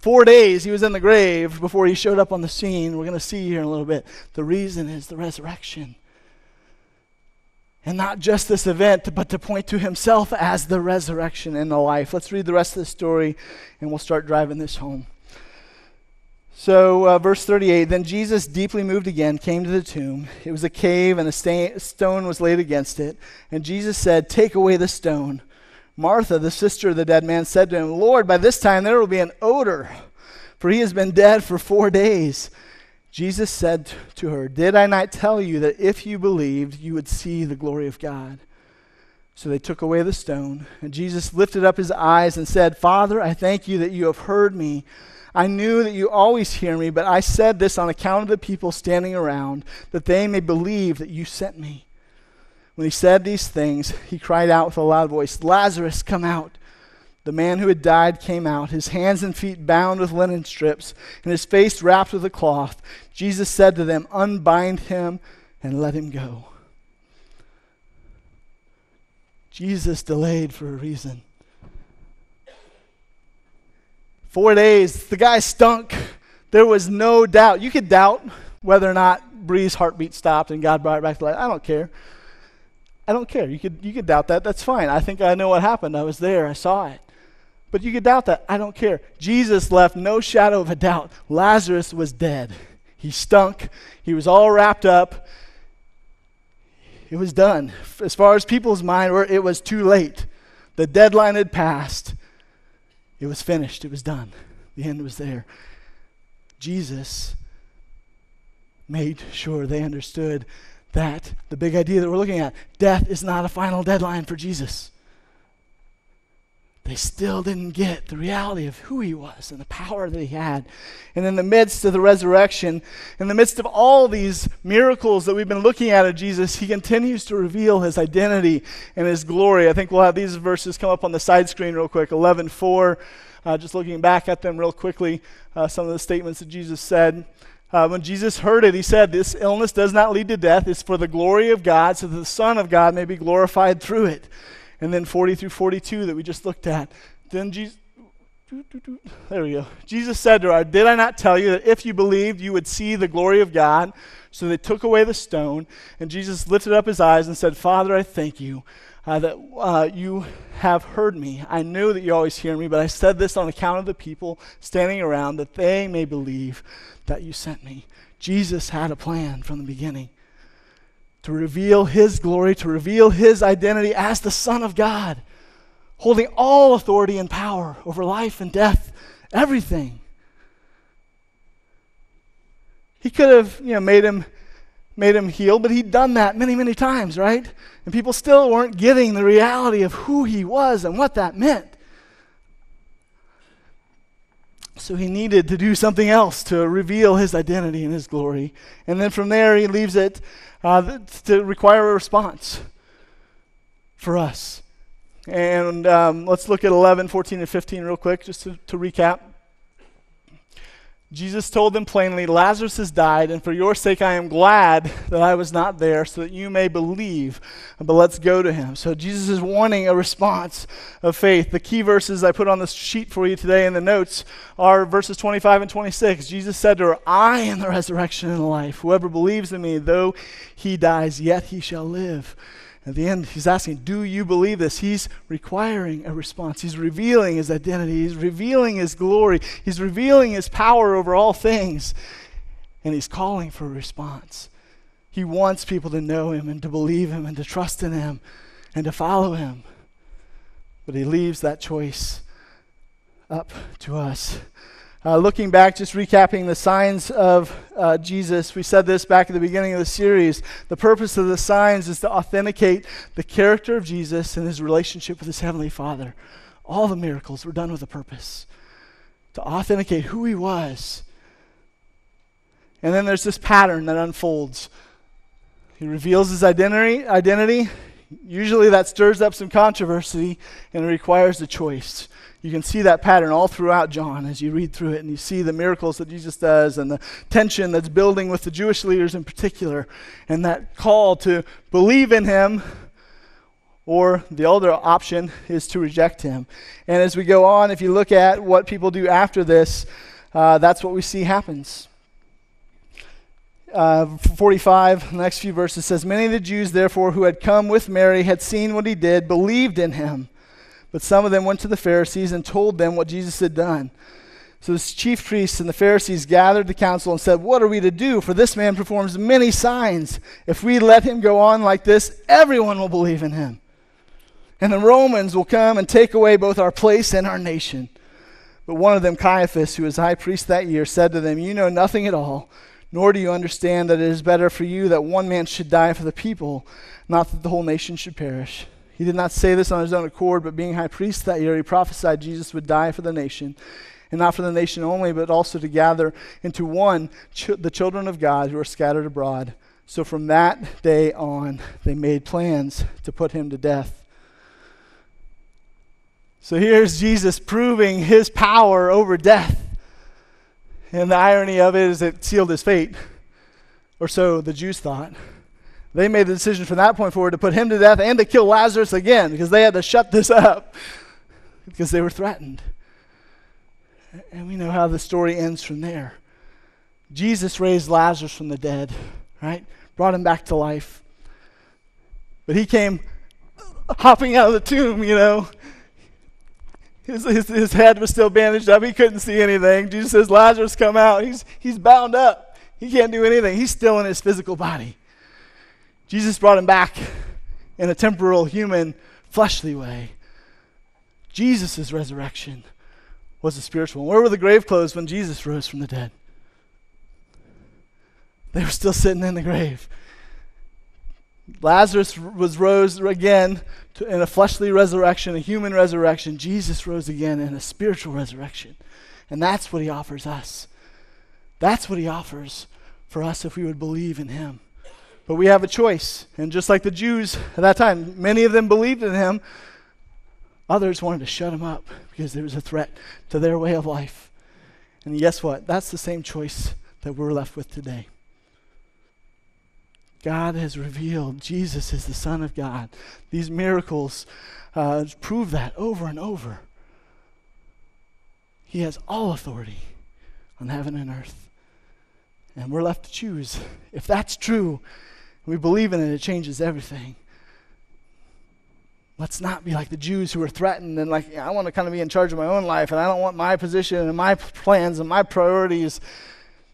four days he was in the grave before he showed up on the scene, we're going to see here in a little bit. The reason is the resurrection. And not just this event, but to point to himself as the resurrection and the life. Let's read the rest of the story and we'll start driving this home. So, uh, verse 38 Then Jesus, deeply moved again, came to the tomb. It was a cave, and a sta- stone was laid against it. And Jesus said, Take away the stone. Martha, the sister of the dead man, said to him, Lord, by this time there will be an odor, for he has been dead for four days. Jesus said to her, Did I not tell you that if you believed, you would see the glory of God? So they took away the stone, and Jesus lifted up his eyes and said, Father, I thank you that you have heard me. I knew that you always hear me, but I said this on account of the people standing around, that they may believe that you sent me. When he said these things, he cried out with a loud voice, Lazarus, come out. The man who had died came out, his hands and feet bound with linen strips, and his face wrapped with a cloth. Jesus said to them, Unbind him and let him go. Jesus delayed for a reason. Four days, the guy stunk. There was no doubt. You could doubt whether or not Bree's heartbeat stopped and God brought it back to life. I don't care. I don't care. You could, you could doubt that. That's fine. I think I know what happened. I was there. I saw it. But you could doubt that. I don't care. Jesus left no shadow of a doubt. Lazarus was dead. He stunk. He was all wrapped up. It was done. As far as people's mind were, it was too late. The deadline had passed. It was finished. It was done. The end was there. Jesus made sure they understood that the big idea that we're looking at death is not a final deadline for Jesus. They still didn't get the reality of who he was and the power that he had. And in the midst of the resurrection, in the midst of all these miracles that we've been looking at of Jesus, he continues to reveal his identity and his glory. I think we'll have these verses come up on the side screen real quick 11 4. Uh, just looking back at them real quickly, uh, some of the statements that Jesus said. Uh, when Jesus heard it, he said, This illness does not lead to death. It's for the glory of God, so that the Son of God may be glorified through it. And then 40 through 42 that we just looked at. Then Jesus. There we go. Jesus said to her, Did I not tell you that if you believed, you would see the glory of God? So they took away the stone, and Jesus lifted up his eyes and said, Father, I thank you uh, that uh, you have heard me. I know that you always hear me, but I said this on account of the people standing around, that they may believe that you sent me. Jesus had a plan from the beginning to reveal his glory, to reveal his identity as the Son of God, holding all authority and power over life and death, everything. He could have, you know, made him made him heal, but he'd done that many, many times, right? And people still weren't getting the reality of who he was and what that meant. So he needed to do something else to reveal his identity and his glory. And then from there, he leaves it uh, to require a response for us. And um, let's look at 11, 14, and 15 real quick, just to, to recap. Jesus told them plainly, Lazarus has died, and for your sake I am glad that I was not there, so that you may believe. But let's go to him. So Jesus is wanting a response of faith. The key verses I put on the sheet for you today in the notes are verses 25 and 26. Jesus said to her, I am the resurrection and the life. Whoever believes in me, though he dies, yet he shall live. At the end, he's asking, Do you believe this? He's requiring a response. He's revealing his identity. He's revealing his glory. He's revealing his power over all things. And he's calling for a response. He wants people to know him and to believe him and to trust in him and to follow him. But he leaves that choice up to us. Uh, looking back, just recapping the signs of uh, Jesus, we said this back at the beginning of the series. The purpose of the signs is to authenticate the character of Jesus and his relationship with his Heavenly Father. All the miracles were done with a purpose to authenticate who he was. And then there's this pattern that unfolds. He reveals his identity, identity. Usually that stirs up some controversy and it requires a choice. You can see that pattern all throughout John as you read through it and you see the miracles that Jesus does and the tension that's building with the Jewish leaders in particular and that call to believe in him or the other option is to reject him. And as we go on, if you look at what people do after this, uh, that's what we see happens. Uh, 45, the next few verses says, Many of the Jews, therefore, who had come with Mary, had seen what he did, believed in him. But some of them went to the Pharisees and told them what Jesus had done. So the chief priests and the Pharisees gathered the council and said, What are we to do? For this man performs many signs. If we let him go on like this, everyone will believe in him. And the Romans will come and take away both our place and our nation. But one of them, Caiaphas, who was high priest that year, said to them, You know nothing at all, nor do you understand that it is better for you that one man should die for the people, not that the whole nation should perish. He did not say this on his own accord, but being high priest that year, he prophesied Jesus would die for the nation, and not for the nation only, but also to gather into one ch- the children of God who are scattered abroad. So from that day on, they made plans to put him to death. So here's Jesus proving his power over death. And the irony of it is it sealed his fate, or so the Jews thought. They made the decision from that point forward to put him to death and to kill Lazarus again because they had to shut this up because they were threatened. And we know how the story ends from there. Jesus raised Lazarus from the dead, right? Brought him back to life. But he came hopping out of the tomb, you know. His, his, his head was still bandaged up. He couldn't see anything. Jesus says, Lazarus, come out. He's, he's bound up. He can't do anything. He's still in his physical body. Jesus brought him back in a temporal, human, fleshly way. Jesus' resurrection was a spiritual one. Where were the grave clothes when Jesus rose from the dead? They were still sitting in the grave. Lazarus was rose again to, in a fleshly resurrection, a human resurrection. Jesus rose again in a spiritual resurrection. And that's what he offers us. That's what he offers for us if we would believe in him. But we have a choice. And just like the Jews at that time, many of them believed in him. Others wanted to shut him up because there was a threat to their way of life. And guess what? That's the same choice that we're left with today. God has revealed Jesus is the Son of God. These miracles uh, prove that over and over. He has all authority on heaven and earth. And we're left to choose. If that's true, we believe in it, it changes everything. Let's not be like the Jews who were threatened and like, I want to kind of be in charge of my own life and I don't want my position and my plans and my priorities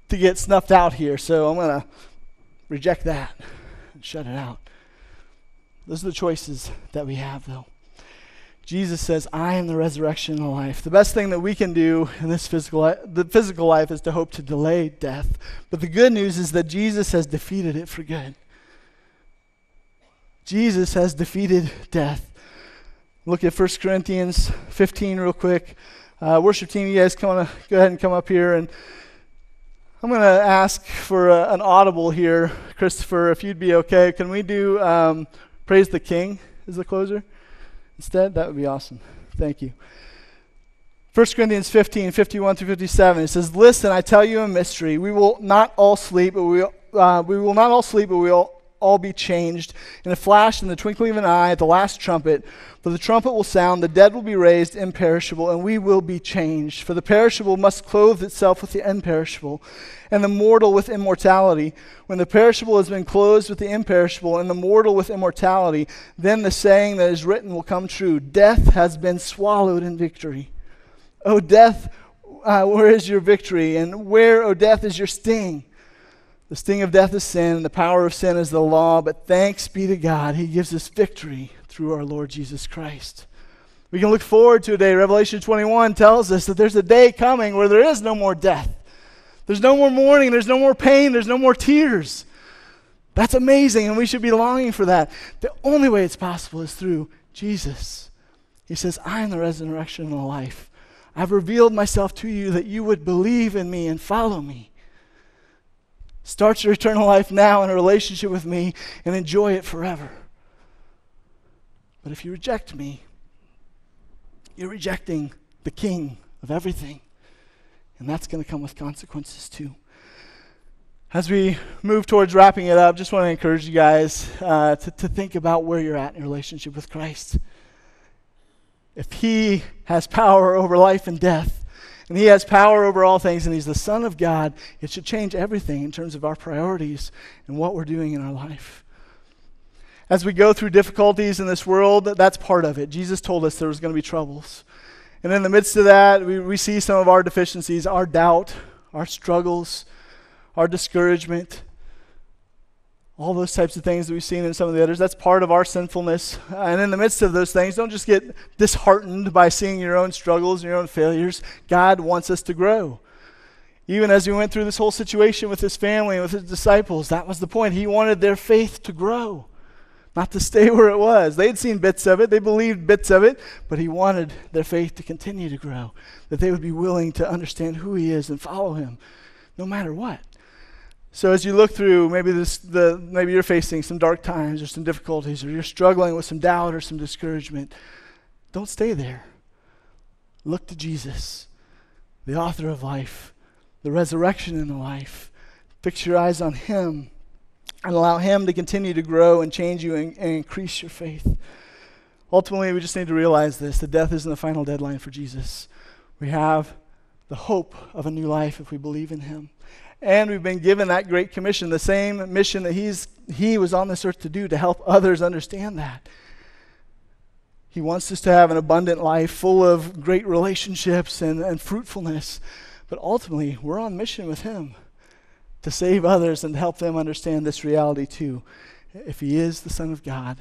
to get snuffed out here. So I'm going to reject that and shut it out. Those are the choices that we have, though. Jesus says, I am the resurrection and the life. The best thing that we can do in this physical, the physical life is to hope to delay death. But the good news is that Jesus has defeated it for good. Jesus has defeated death. Look at 1 Corinthians 15 real quick. Uh, worship team, you guys come on, go ahead and come up here. And I'm going to ask for a, an audible here. Christopher, if you'd be okay, can we do um, Praise the King as the closer instead? That would be awesome. Thank you. 1 Corinthians 15, 51 through 57, it says, Listen, I tell you a mystery. We will not all sleep, but we, uh, we will not all sleep, but we will all be changed in a flash, in the twinkling of an eye, at the last trumpet. For the trumpet will sound, the dead will be raised imperishable, and we will be changed. For the perishable must clothe itself with the imperishable, and the mortal with immortality. When the perishable has been clothed with the imperishable, and the mortal with immortality, then the saying that is written will come true Death has been swallowed in victory. O death, uh, where is your victory? And where, O death, is your sting? The sting of death is sin, and the power of sin is the law, but thanks be to God, He gives us victory through our Lord Jesus Christ. We can look forward to a day. Revelation 21 tells us that there's a day coming where there is no more death. There's no more mourning. There's no more pain. There's no more tears. That's amazing, and we should be longing for that. The only way it's possible is through Jesus. He says, I am the resurrection and the life. I've revealed myself to you that you would believe in me and follow me. Start your eternal life now in a relationship with me and enjoy it forever. But if you reject me, you're rejecting the king of everything. And that's going to come with consequences too. As we move towards wrapping it up, just want to encourage you guys uh, to, to think about where you're at in your relationship with Christ. If He has power over life and death, and He has power over all things, and He's the Son of God, it should change everything in terms of our priorities and what we're doing in our life. As we go through difficulties in this world, that's part of it. Jesus told us there was going to be troubles. And in the midst of that, we, we see some of our deficiencies, our doubt, our struggles, our discouragement, all those types of things that we've seen in some of the others. That's part of our sinfulness. And in the midst of those things, don't just get disheartened by seeing your own struggles and your own failures. God wants us to grow. Even as we went through this whole situation with his family and with his disciples, that was the point. He wanted their faith to grow not to stay where it was. They had seen bits of it, they believed bits of it, but he wanted their faith to continue to grow, that they would be willing to understand who he is and follow him no matter what. So as you look through, maybe this, the, maybe you're facing some dark times or some difficulties, or you're struggling with some doubt or some discouragement. Don't stay there. Look to Jesus, the author of life, the resurrection in the life. Fix your eyes on Him and allow Him to continue to grow and change you and, and increase your faith. Ultimately, we just need to realize this that death isn't the final deadline for Jesus. We have the hope of a new life if we believe in Him. And we've been given that great commission, the same mission that he's, He was on this earth to do, to help others understand that. He wants us to have an abundant life full of great relationships and, and fruitfulness. But ultimately, we're on mission with Him to save others and help them understand this reality too. If He is the Son of God,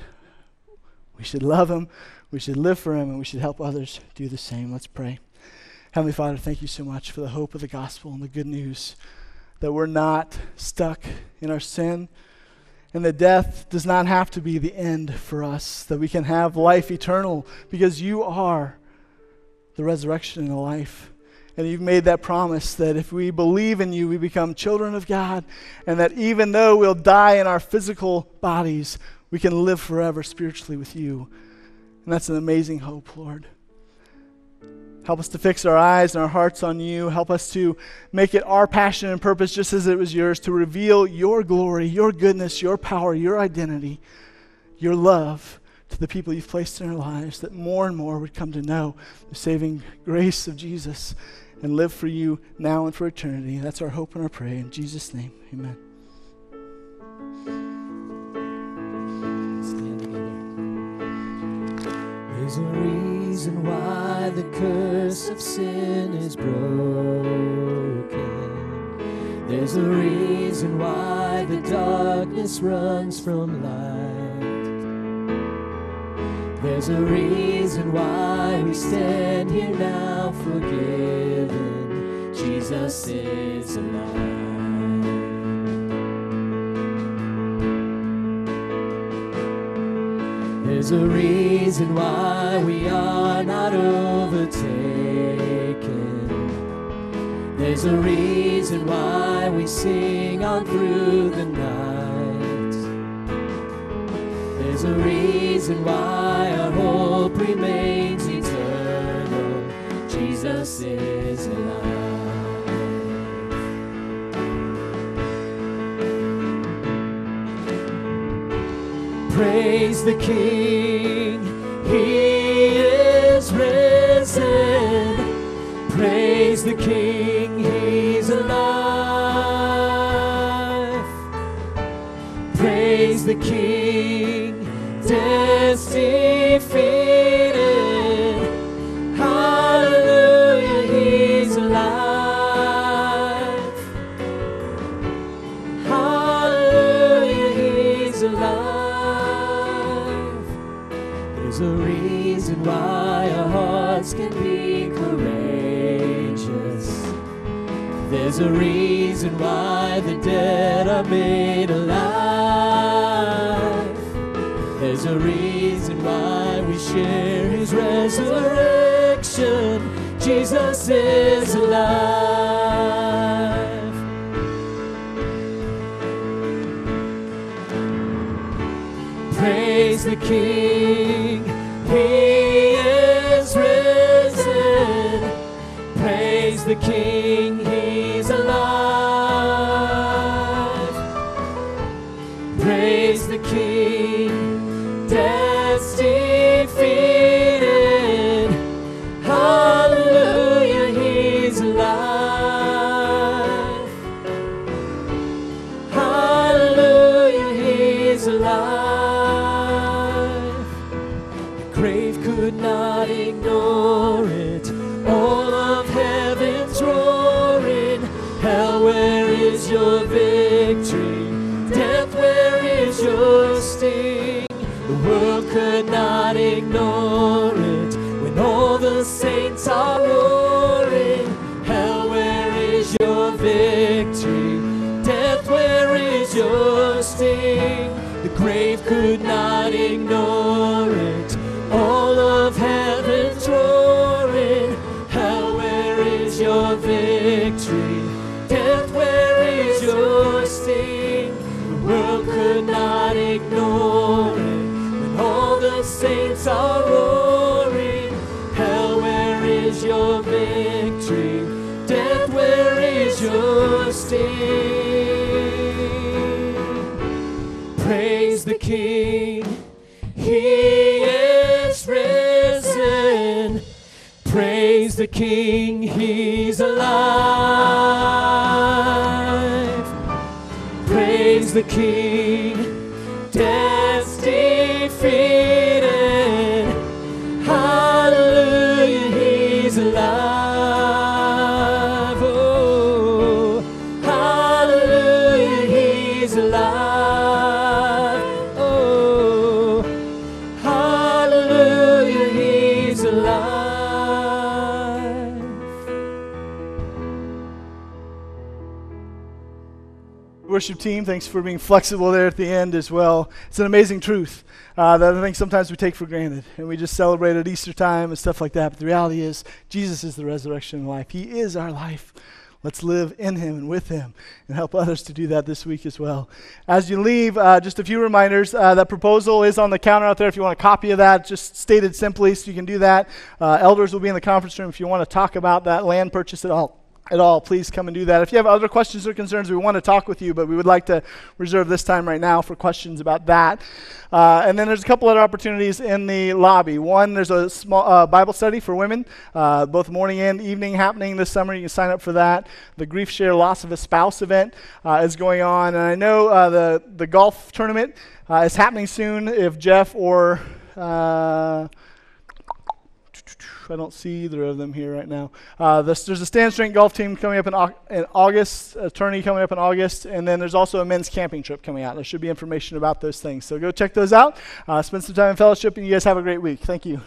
we should love Him, we should live for Him, and we should help others do the same. Let's pray. Heavenly Father, thank you so much for the hope of the gospel and the good news that we're not stuck in our sin and that death does not have to be the end for us, that we can have life eternal because you are the resurrection and the life. And you've made that promise that if we believe in you, we become children of God, and that even though we'll die in our physical bodies, we can live forever spiritually with you. And that's an amazing hope, Lord. Help us to fix our eyes and our hearts on you. Help us to make it our passion and purpose, just as it was yours, to reveal your glory, your goodness, your power, your identity, your love to the people you've placed in our lives, that more and more would come to know the saving grace of Jesus and live for you now and for eternity. That's our hope and our prayer. In Jesus' name, amen. Reason why the curse of sin is broken. There's a reason why the darkness runs from light. There's a reason why we stand here now forgiven. Jesus is alive. There's a reason why we are not overtaken. There's a reason why we sing on through the night. There's a reason why our hope remains eternal. Jesus is alive. Praise the King, He is risen. Praise the King, He's alive. Praise the King, death's There's a reason why the dead are made alive. There's a reason why we share his resurrection. Jesus is alive. Praise the King, saints are roaring. King, He's alive. Praise the King, Worship team, thanks for being flexible there at the end as well. It's an amazing truth uh, that I think sometimes we take for granted. And we just celebrate at Easter time and stuff like that. But the reality is, Jesus is the resurrection and life. He is our life. Let's live in Him and with Him and help others to do that this week as well. As you leave, uh, just a few reminders. Uh, that proposal is on the counter out there if you want a copy of that, just stated simply, so you can do that. Uh, elders will be in the conference room if you want to talk about that land purchase at all at all, please come and do that. If you have other questions or concerns, we want to talk with you, but we would like to reserve this time right now for questions about that. Uh, and then there's a couple other opportunities in the lobby. One, there's a small uh, Bible study for women, uh, both morning and evening happening this summer. You can sign up for that. The Grief Share Loss of a Spouse event uh, is going on, and I know uh, the the golf tournament uh, is happening soon. If Jeff or I don't see either of them here right now. Uh, this, there's a stand strength golf team coming up in, in August, a tourney coming up in August, and then there's also a men's camping trip coming out. There should be information about those things. So go check those out. Uh, spend some time in fellowship, and you guys have a great week. Thank you.